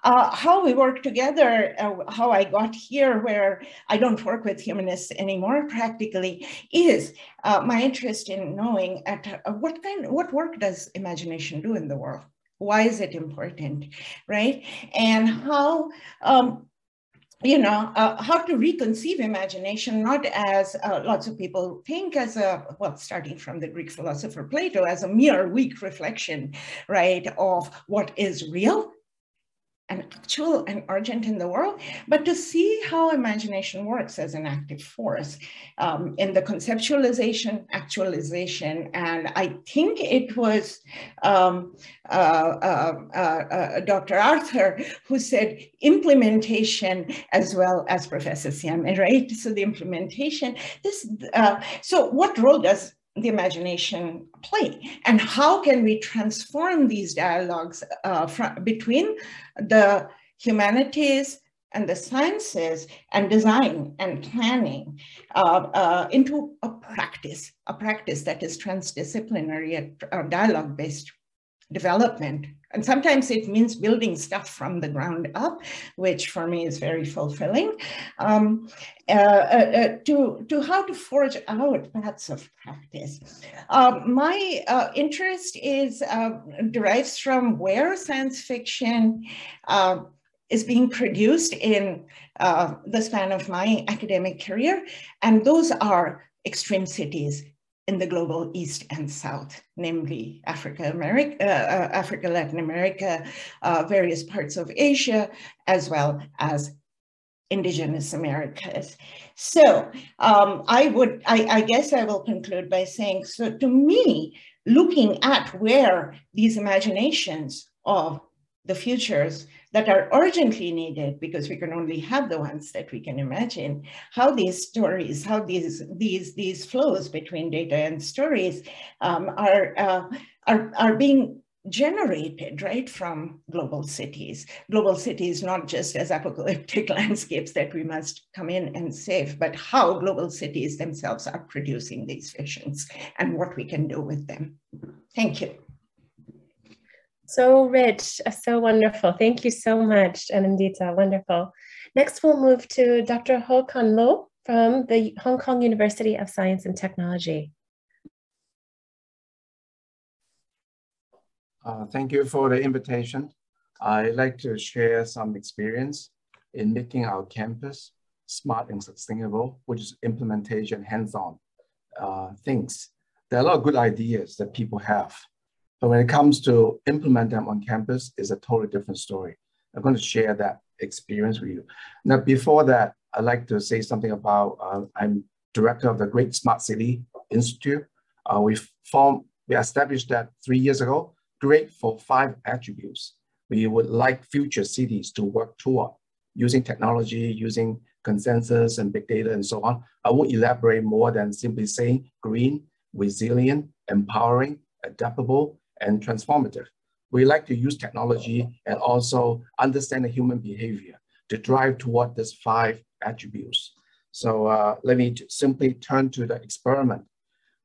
uh, how we work together, uh, how I got here, where I don't work with humanists anymore practically, is uh, my interest in knowing at uh, what kind, what work does imagination do in the world? Why is it important, right? And how um, you know, uh, how to reconceive imagination, not as uh, lots of people think as a, well, starting from the Greek philosopher Plato, as a mere weak reflection, right, of what is real and actual and urgent in the world, but to see how imagination works as an active force um, in the conceptualization, actualization, and I think it was um, uh, uh, uh, uh Dr. Arthur who said implementation as well as Professor Siame, right? So the implementation, this, uh, so what role does the imagination play? And how can we transform these dialogues uh, between the humanities and the sciences and design and planning uh, uh, into a practice, a practice that is transdisciplinary, a, a dialogue-based development. And sometimes it means building stuff from the ground up, which for me is very fulfilling, um, uh, uh, uh to, to how to forge out paths of practice. Um, my uh, interest is uh, derives from where science fiction uh, is being produced in the span of my academic career. And those are extreme cities in the global East and South, namely Africa, America, uh, uh, Africa, Latin America, uh, various parts of Asia, as well as indigenous Americas. So um, I would, I, I guess I will conclude by saying, so to me, looking at where these imaginations of the futures that are urgently needed because we can only have the ones that we can imagine. How these stories how these these these flows between data and stories um, are, uh, are are being generated right from global cities. Global cities not just as apocalyptic landscapes that we must come in and save but how global cities themselves are producing these visions and what we can do with them. Thank you so rich, uh, so wonderful. Thank you so much, Anindita. Wonderful. Next, we'll move to Dr. Hong Kam Lo from the Hong Kong University of Science and Technology. Uh, thank you for the invitation. I'd like to share some experience in making our campus smart and sustainable, which is implementation hands-on uh, things. There are a lot of good ideas that people have, but when it comes to implement them on campus, is a totally different story. I'm going to share that experience with you. Now, before that, I'd like to say something about, uh, I'm director of the Great Smart City Institute. Uh, we formed, we established that three years ago, great for five attributes we would like future cities to work toward. using technology, using consensus and big data and so on. I won't elaborate more than simply saying green, resilient, empowering, adaptable, and transformative. We like to use technology and also understand the human behavior to drive toward these five attributes. So uh, let me simply turn to the experiment.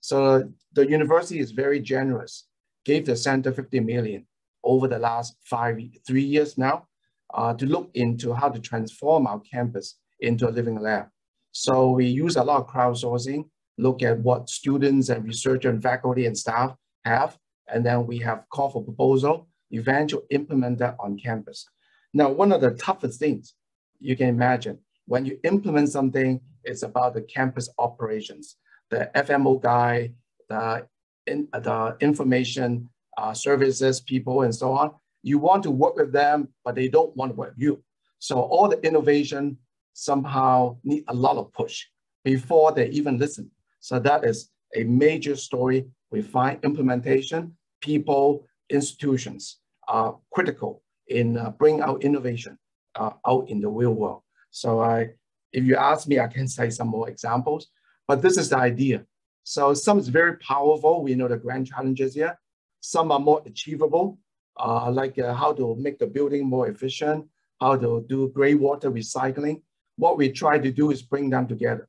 So the university is very generous, gave the center 50 million over the last five, three years now uh, to look into how to transform our campus into a living lab. So we use a lot of crowdsourcing, look at what students and researchers and faculty and staff have, and then we have call for proposal, eventually implement that on campus. Now, one of the toughest things you can imagine, when you implement something, it's about the campus operations, the FMO guy, the, in, the information uh, services people and so on. You want to work with them, but they don't want to work with you. So all the innovation somehow need a lot of push before they even listen. So that is a major story. We find implementation, people, institutions are critical in uh, bringing out innovation uh, out in the real world. So I, if you ask me, I can say some more examples, but this is the idea. So some is very powerful. We know the grand challenges here. Some are more achievable, uh, like uh, how to make the building more efficient, how to do gray water recycling. What we try to do is bring them together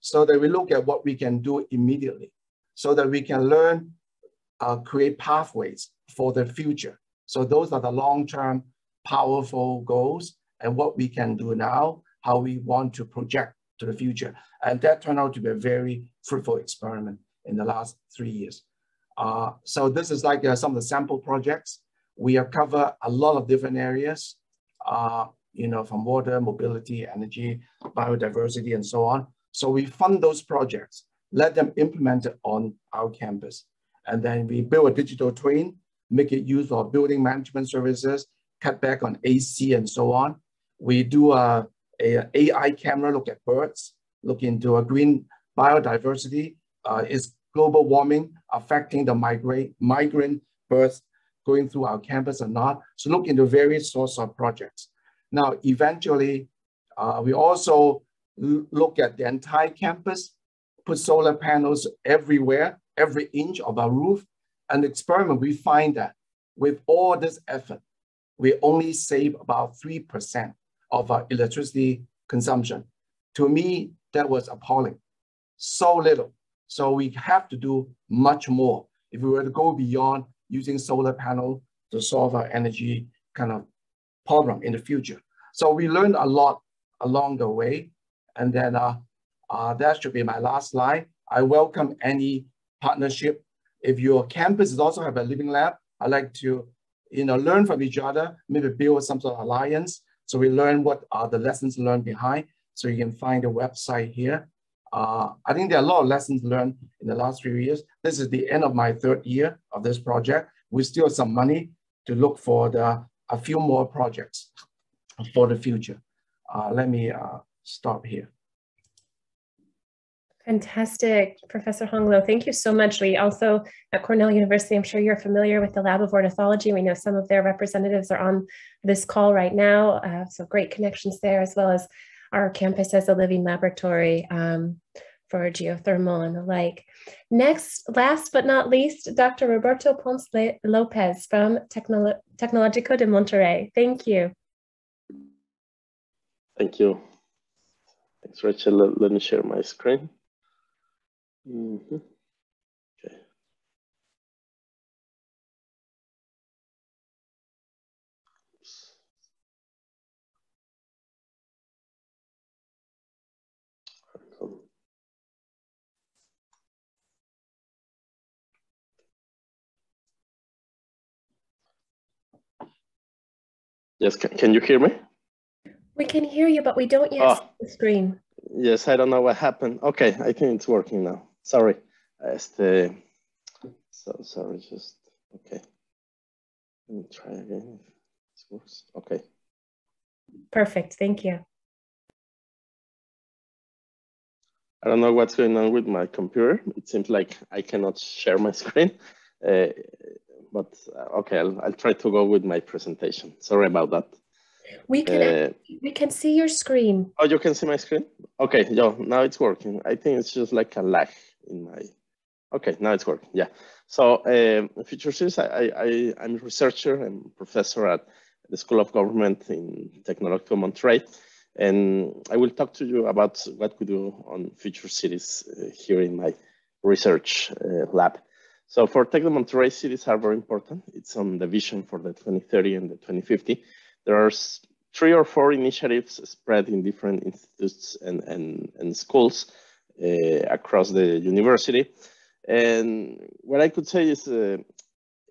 so that we look at what we can do immediately so that we can learn, uh, create pathways for the future. So those are the long-term powerful goals and what we can do now, how we want to project to the future. And that turned out to be a very fruitful experiment in the last three years. Uh, so this is like uh, some of the sample projects. We have covered a lot of different areas, uh, you know, from water, mobility, energy, biodiversity, and so on. So we fund those projects, let them implement it on our campus. And then we build a digital twin, make it use for building management services, cut back on AC and so on. We do a, a AI camera look at birds, look into a green biodiversity. Uh, is global warming affecting the migrate, migrant birds going through our campus or not? So look into various sorts of projects. Now, eventually, uh, we also look at the entire campus, put solar panels everywhere, every inch of our roof, and experiment, we find that with all this effort, we only save about 3% of our electricity consumption. To me, that was appalling. So little. So we have to do much more if we were to go beyond using solar panel to solve our energy kind of problem in the future. So we learned a lot along the way. And then uh, uh, that should be my last slide. I welcome any partnership. If your campus also have a living lab, I like to you know, learn from each other, maybe build some sort of alliance. So we learn what are the lessons learned behind. So you can find the website here. Uh, I think there are a lot of lessons learned in the last few years. This is the end of my third year of this project. We still have some money to look for the, a few more projects for the future. Uh, let me uh, stop here. Fantastic, Professor Hong Lo. Thank you so much. We also at Cornell University, I'm sure you're familiar with the Lab of Ornithology. We know some of their representatives are on this call right now. Uh, so great connections there, as well as our campus as a living laboratory um, for geothermal and the like. Next, last but not least, Dr. Roberto Ponce Lopez from Tecnolo Tecnológico de Monterrey. Thank you. Thank you. Thanks, Rachel. Let me share my screen. Okay. Yes, can, can you hear me? We can hear you, but we don't yet oh. see the screen. Yes, I don't know what happened. Okay, I think it's working now. Sorry. Este, so sorry, just, okay. Let me try again this works. Okay. Perfect, thank you. I don't know what's going on with my computer. It seems like I cannot share my screen, uh, but uh, okay, I'll, I'll try to go with my presentation. Sorry about that. We can uh, we can see your screen. Oh, you can see my screen? Okay, yo, now it's working. I think it's just like a lag in my, okay, now it's working, yeah. So um, Future Cities, I, I, I'm a researcher and professor at the School of Government in Technological Monterrey. And I will talk to you about what we do on future cities uh, here in my research uh, lab. So for Tec de Monterrey, cities are very important. It's on the vision for the 2030 and the 2050. There are three or four initiatives spread in different institutes and, and, and schools across the university. And what I could say is uh,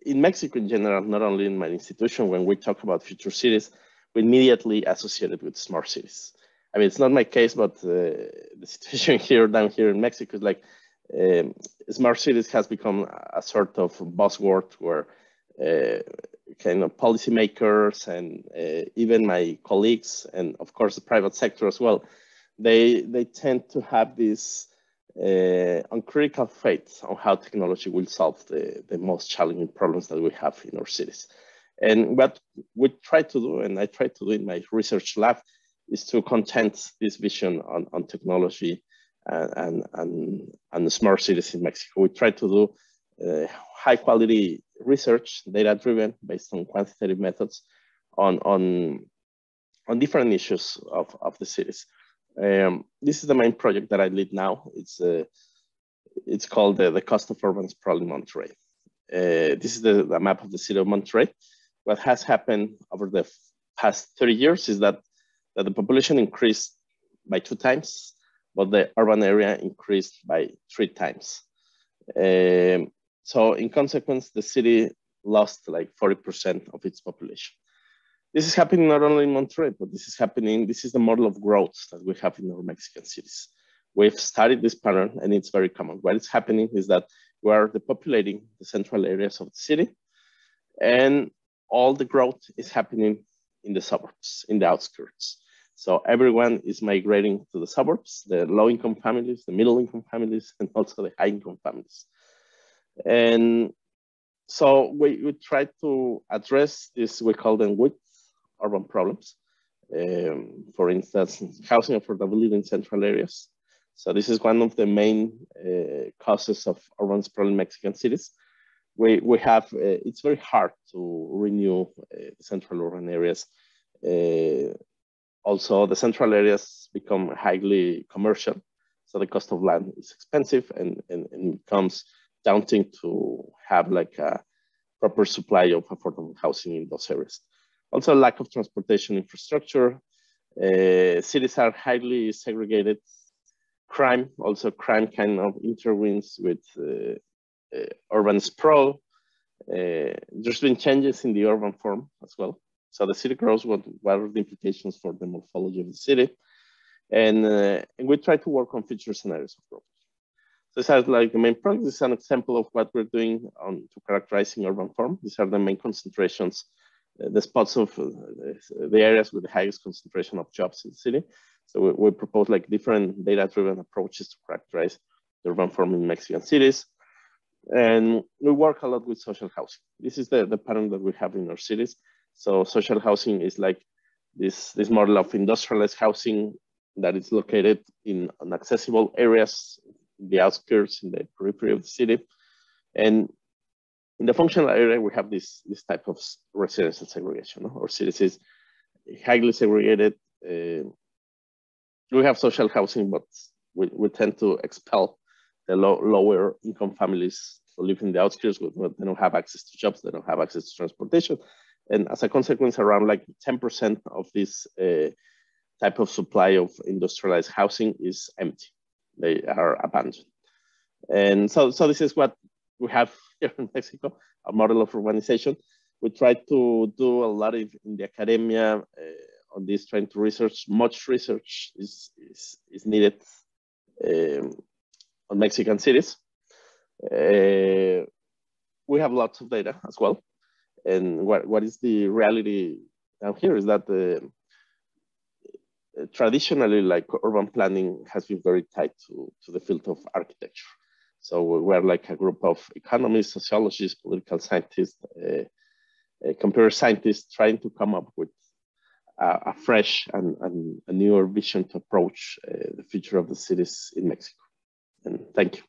in Mexico in general, not only in my institution, when we talk about future cities, we immediately associate it with smart cities. I mean, it's not my case, but uh, the situation here down here in Mexico is like um, smart cities has become a sort of buzzword where uh, kind of policymakers and uh, even my colleagues and of course the private sector as well, they they tend to have this uh, uncritical faith on how technology will solve the, the most challenging problems that we have in our cities. And what we try to do, and I try to do in my research lab, is to content this vision on, on technology and, and, and, smart cities in Mexico. We try to do uh, high quality research, data driven, based on quantitative methods on, on, on different issues of, of the cities. Um, this is the main project that I lead now. It's, uh, it's called uh, the Cost of Urban Sprawl in Monterrey. Uh, this is the, the, map of the city of Monterrey. What has happened over the past 30 years is that, that the population increased by two times, but the urban area increased by three times. Um, so in consequence, the city lost like 40% of its population. This is happening not only in Monterrey, but this is happening, this is the model of growth that we have in our Mexican cities. We've studied this pattern and it's very common. What is happening is that we are depopulating the central areas of the city and all the growth is happening in the suburbs, in the outskirts. So everyone is migrating to the suburbs, the low income families, the middle income families, and also the high income families. And so we, we try to address this, we call them width urban problems. Um, for instance, housing affordability in central areas. So this is one of the main uh, causes of urban sprawl in Mexican cities. We, we have, uh, it's very hard to renew uh, central urban areas. Uh, also, the central areas become highly commercial. So the cost of land is expensive and, and, and becomes daunting to have like a proper supply of affordable housing in those areas. Also, lack of transportation infrastructure. Uh, cities are highly segregated. Crime, also crime kind of intervenes with uh, uh, urban sprawl. Uh, there's been changes in the urban form as well. So the city grows, what, what are the implications for the morphology of the city? And, uh, and we try to work on future scenarios of growth. So this has like the main project. This is an example of what we're doing on to characterizing urban form. These are the main concentrations the spots of uh, the areas with the highest concentration of jobs in the city. So we, we propose like different data-driven approaches to characterize the urban form in Mexican cities. And we work a lot with social housing. This is the, the pattern that we have in our cities. So social housing is like this, this model of industrialized housing that is located in inaccessible areas, the outskirts, in the periphery of the city. And in the functional area, we have this, this type of residential segregation. No? Our cities highly segregated. Uh, we have social housing, but we, we tend to expel the low, lower income families who live in the outskirts. They don't have access to jobs, they don't have access to transportation. And as a consequence, around like 10% of this uh, type of supply of industrialized housing is empty. They are abandoned. And so, so this is what we have here in Mexico, a model of urbanization. We try to do a lot of, in the academia uh, on this, trying to research. Much research is, is, is needed um, on Mexican cities. Uh, we have lots of data as well. And what, what is the reality down here is that uh, traditionally like urban planning has been very tied to, to the field of architecture. So we're like a group of economists, sociologists, political scientists, uh, uh, computer scientists trying to come up with a, fresh and, and, a newer vision to approach uh, the future of the cities in Mexico. And thank you.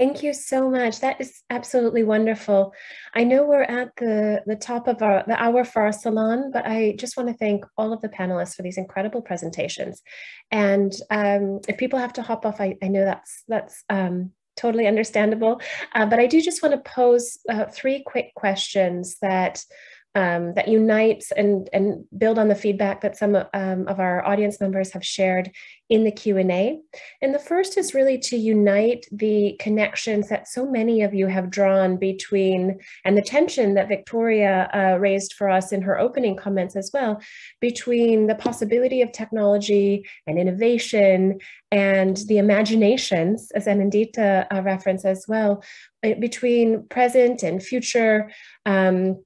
Thank you so much. That is absolutely wonderful. I know we're at the, the top of our the hour for our salon, but I just want to thank all of the panelists for these incredible presentations. And um, if people have to hop off, I, I know that's that's um, totally understandable. Uh, but I do just want to pose uh, three quick questions that um, that unites and, and build on the feedback that some um, of our audience members have shared in the Q&A. And the first is really to unite the connections that so many of you have drawn between, and the tension that Victoria uh, raised for us in her opening comments as well, between the possibility of technology and innovation and the imaginations, as Anindita uh, referenced as well, between present and future, um,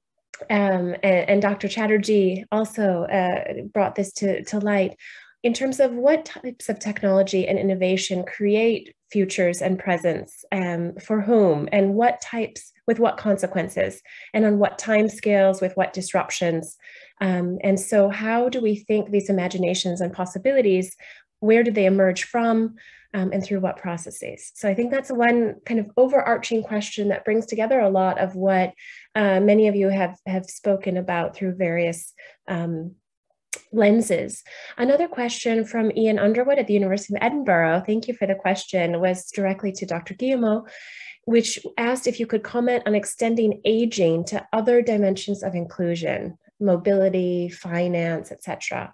um, and, and, Dr. Chatterjee also uh, brought this to, to light in terms of what types of technology and innovation create futures and presents um, for whom and what types with what consequences and on what time scales with what disruptions um, and so how do we think these imaginations and possibilities where do they emerge from um, and through what processes? So I think that's one kind of overarching question that brings together a lot of what uh, many of you have, have spoken about through various um, lenses. Another question from Ian Underwood at the University of Edinburgh, thank you for the question, was directly to Dr. Guillemot, which asked if you could comment on extending aging to other dimensions of inclusion, mobility, finance, etc.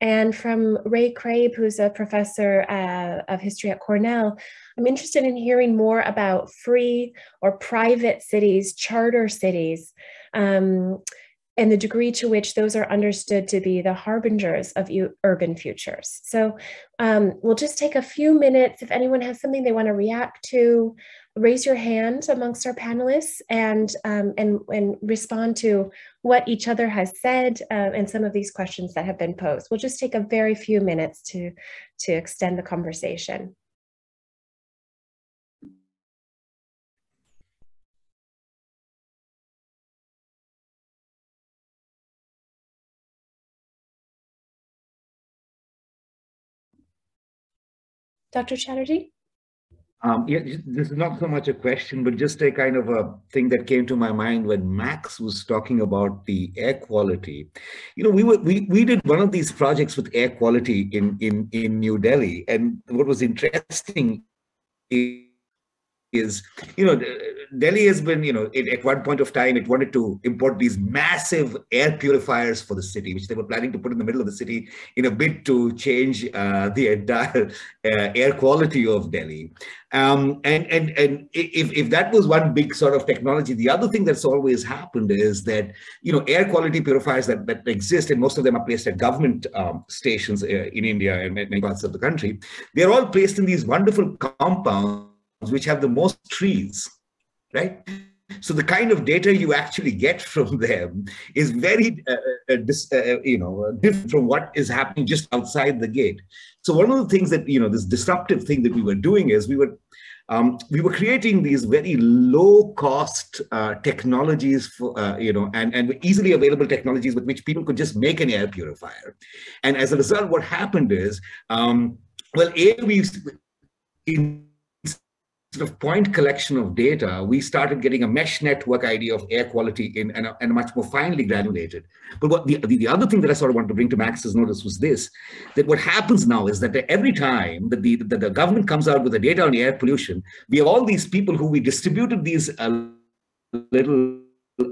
And from Ray Craib, who's a professor uh, of history at Cornell, I'm interested in hearing more about free or private cities, charter cities, um, and the degree to which those are understood to be the harbingers of urban futures. So um, we'll just take a few minutes. If anyone has something they want to react to, raise your hand amongst our panelists and, um, and, and respond to what each other has said uh, and some of these questions that have been posed. We'll just take a very few minutes to, to extend the conversation. Dr. Chatterjee? Um, this is not so much a question, but just a kind of a thing that came to my mind when Max was talking about the air quality. You know, we were we we did one of these projects with air quality in in in New Delhi, and what was interesting is is, you know, Delhi has been, you know, it, at one point of time, it wanted to import these massive air purifiers for the city, which they were planning to put in the middle of the city in a bid to change uh, the entire uh, air quality of Delhi. Um, and and and if, if that was one big sort of technology, the other thing that's always happened is that you know air quality purifiers that, that exist, and most of them are placed at government um, stations uh, in India and many parts of the country. They're all placed in these wonderful compounds which have the most trees, right? So the kind of data you actually get from them is very, uh, uh, uh, uh, you know, different from what is happening just outside the gate. So one of the things that you know, this disruptive thing that we were doing is we were um, we were creating these very low cost uh, technologies for, uh, you know, and, and easily available technologies with which people could just make an air purifier. And as a result, what happened is, um, well, A, we, in sort of point collection of data, we started getting a mesh network idea of air quality in and, and much more finely granulated. But what the, the, the, other thing that I sort of want to bring to Max's notice was this, that what happens now is that every time that the, that the government comes out with the data on air pollution, we have all these people who we distributed these uh, little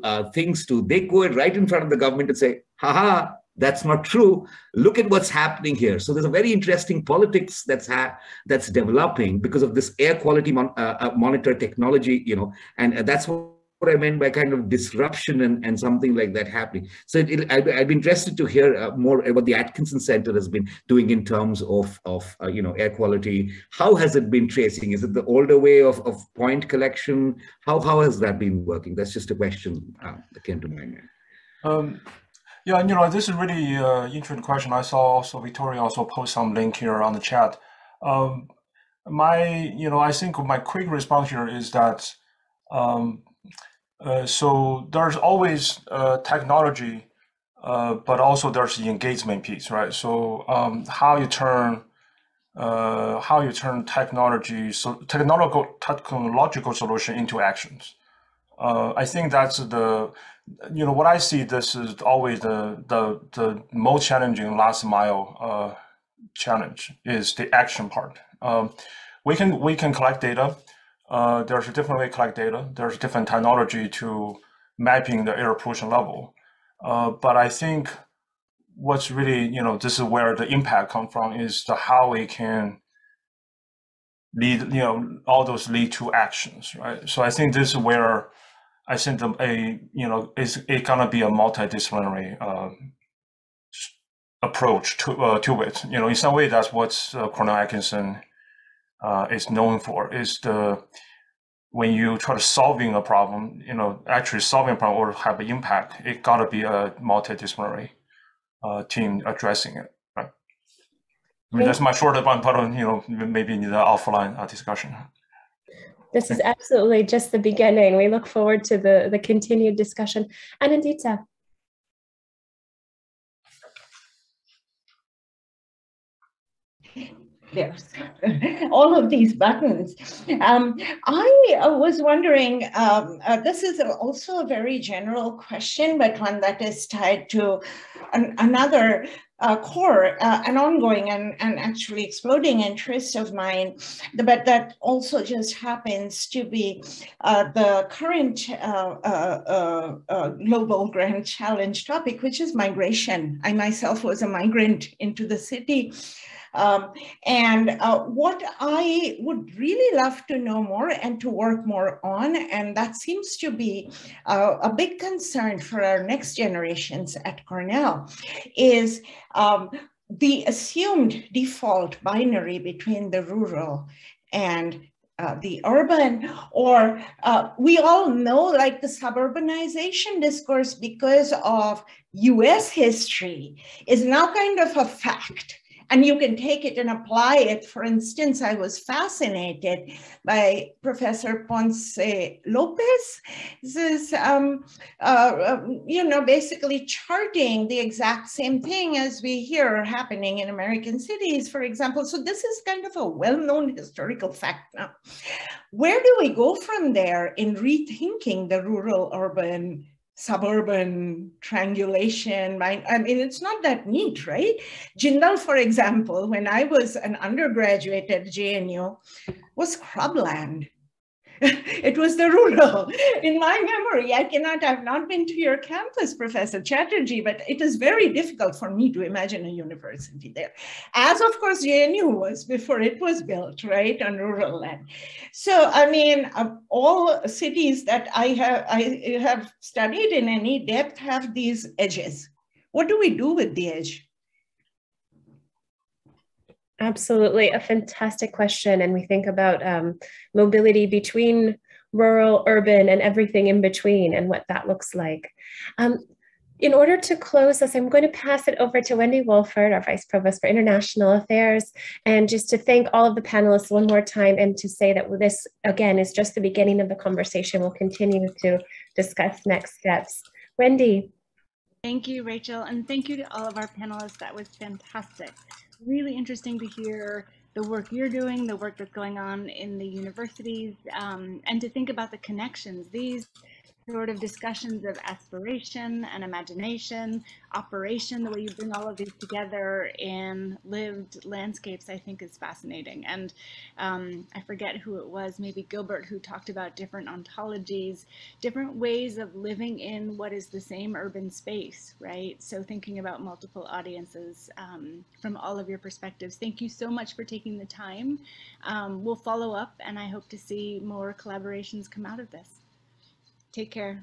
uh, things to, they go right in front of the government and say, haha, that's not true. Look at what's happening here. So there's a very interesting politics that's ha- that's developing because of this air quality mon- uh, uh, monitor technology, you know, and uh, that's what I meant by kind of disruption and, and something like that happening. So it, it, I'd, I'd, be interested to hear uh, more about the Atkinson Center has been doing in terms of, of uh, you know, air quality. How has it been tracing? Is it the older way of, of point collection? How, how has that been working? That's just a question uh, that came to mind. Um, yeah, and you know, this is really uh, interesting question. I saw also Victoria also post some link here on the chat. Um, my, you know, I think my quick response here is that um, uh, so there's always uh, technology uh, but also there's the engagement piece, right? So um, how you turn uh, how you turn technology so technological technological solution into actions. Uh, I think that's the you know what I see. This is always the the the most challenging last mile uh, challenge is the action part. Um, we can we can collect data. Uh, there's a different way to collect data. There's different technology to mapping the air pollution level. Uh, but I think what's really, you know, this is where the impact come from is the how we can lead, you know, all those lead to actions, right? So I think this is where I think the, a, you know, it's it gonna be a multidisciplinary uh, approach to uh, to it. You know, in some way, that's what uh, Cornell Atkinson uh, is known for. Is the when you try to solving a problem, you know, actually solving a problem or have an impact, it gotta be a multidisciplinary uh, team addressing it. Right. I mean, that's my short one, but you know, maybe in the offline uh, discussion. This is absolutely just the beginning. We look forward to the, the continued discussion. And Anindita. There's all of these buttons. Um, I uh, was wondering, um, uh, this is also a very general question, but one that is tied to an, another uh, core, uh, an ongoing and, and actually exploding interest of mine, but that also just happens to be uh, the current uh, global grand challenge topic, which is migration. I myself was a migrant into the city um, and uh, what I would really love to know more and to work more on, and that seems to be uh, a big concern for our next generations at Cornell, is um, the assumed default binary between the rural and uh, the urban, or uh, we all know like the suburbanization discourse because of US history is now kind of a fact and you can take it and apply it. For instance, I was fascinated by Professor Ponce Lopez. This is, um, uh, um, you know, basically charting the exact same thing as we hear happening in American cities, for example. So this is kind of a well-known historical fact now. Where do we go from there in rethinking the rural-urban suburban triangulation. I mean, it's not that neat, right? Jindal, for example, when I was an undergraduate at JNU, was crabland. it was the rural. In my memory, I cannot I've not been to your campus, Professor Chatterjee, but it is very difficult for me to imagine a university there. As of course JNU was before it was built, right, on rural land. So, I mean, all cities that I have, I have studied in any depth have these edges. What do we do with the edge? Absolutely, a fantastic question. And we think about um, mobility between rural, urban, and everything in between and what that looks like. Um, in order to close this, I'm going to pass it over to Wendy Wolford, our Vice Provost for International Affairs, and just to thank all of the panelists one more time and to say that this, again, is just the beginning of the conversation. We'll continue to discuss next steps. Wendy. Thank you, Rachel, and thank you to all of our panelists. That was fantastic really interesting to hear the work you're doing, the work that's going on in the universities, um, and to think about the connections. These sort of discussions of aspiration and imagination, operation, the way you bring all of these together in lived landscapes, I think is fascinating. And um, I forget who it was, maybe Gilbert, who talked about different ontologies, different ways of living in what is the same urban space, right? So thinking about multiple audiences um, from all of your perspectives. Thank you so much for taking the time. Um, we'll follow up and I hope to see more collaborations come out of this. Take care.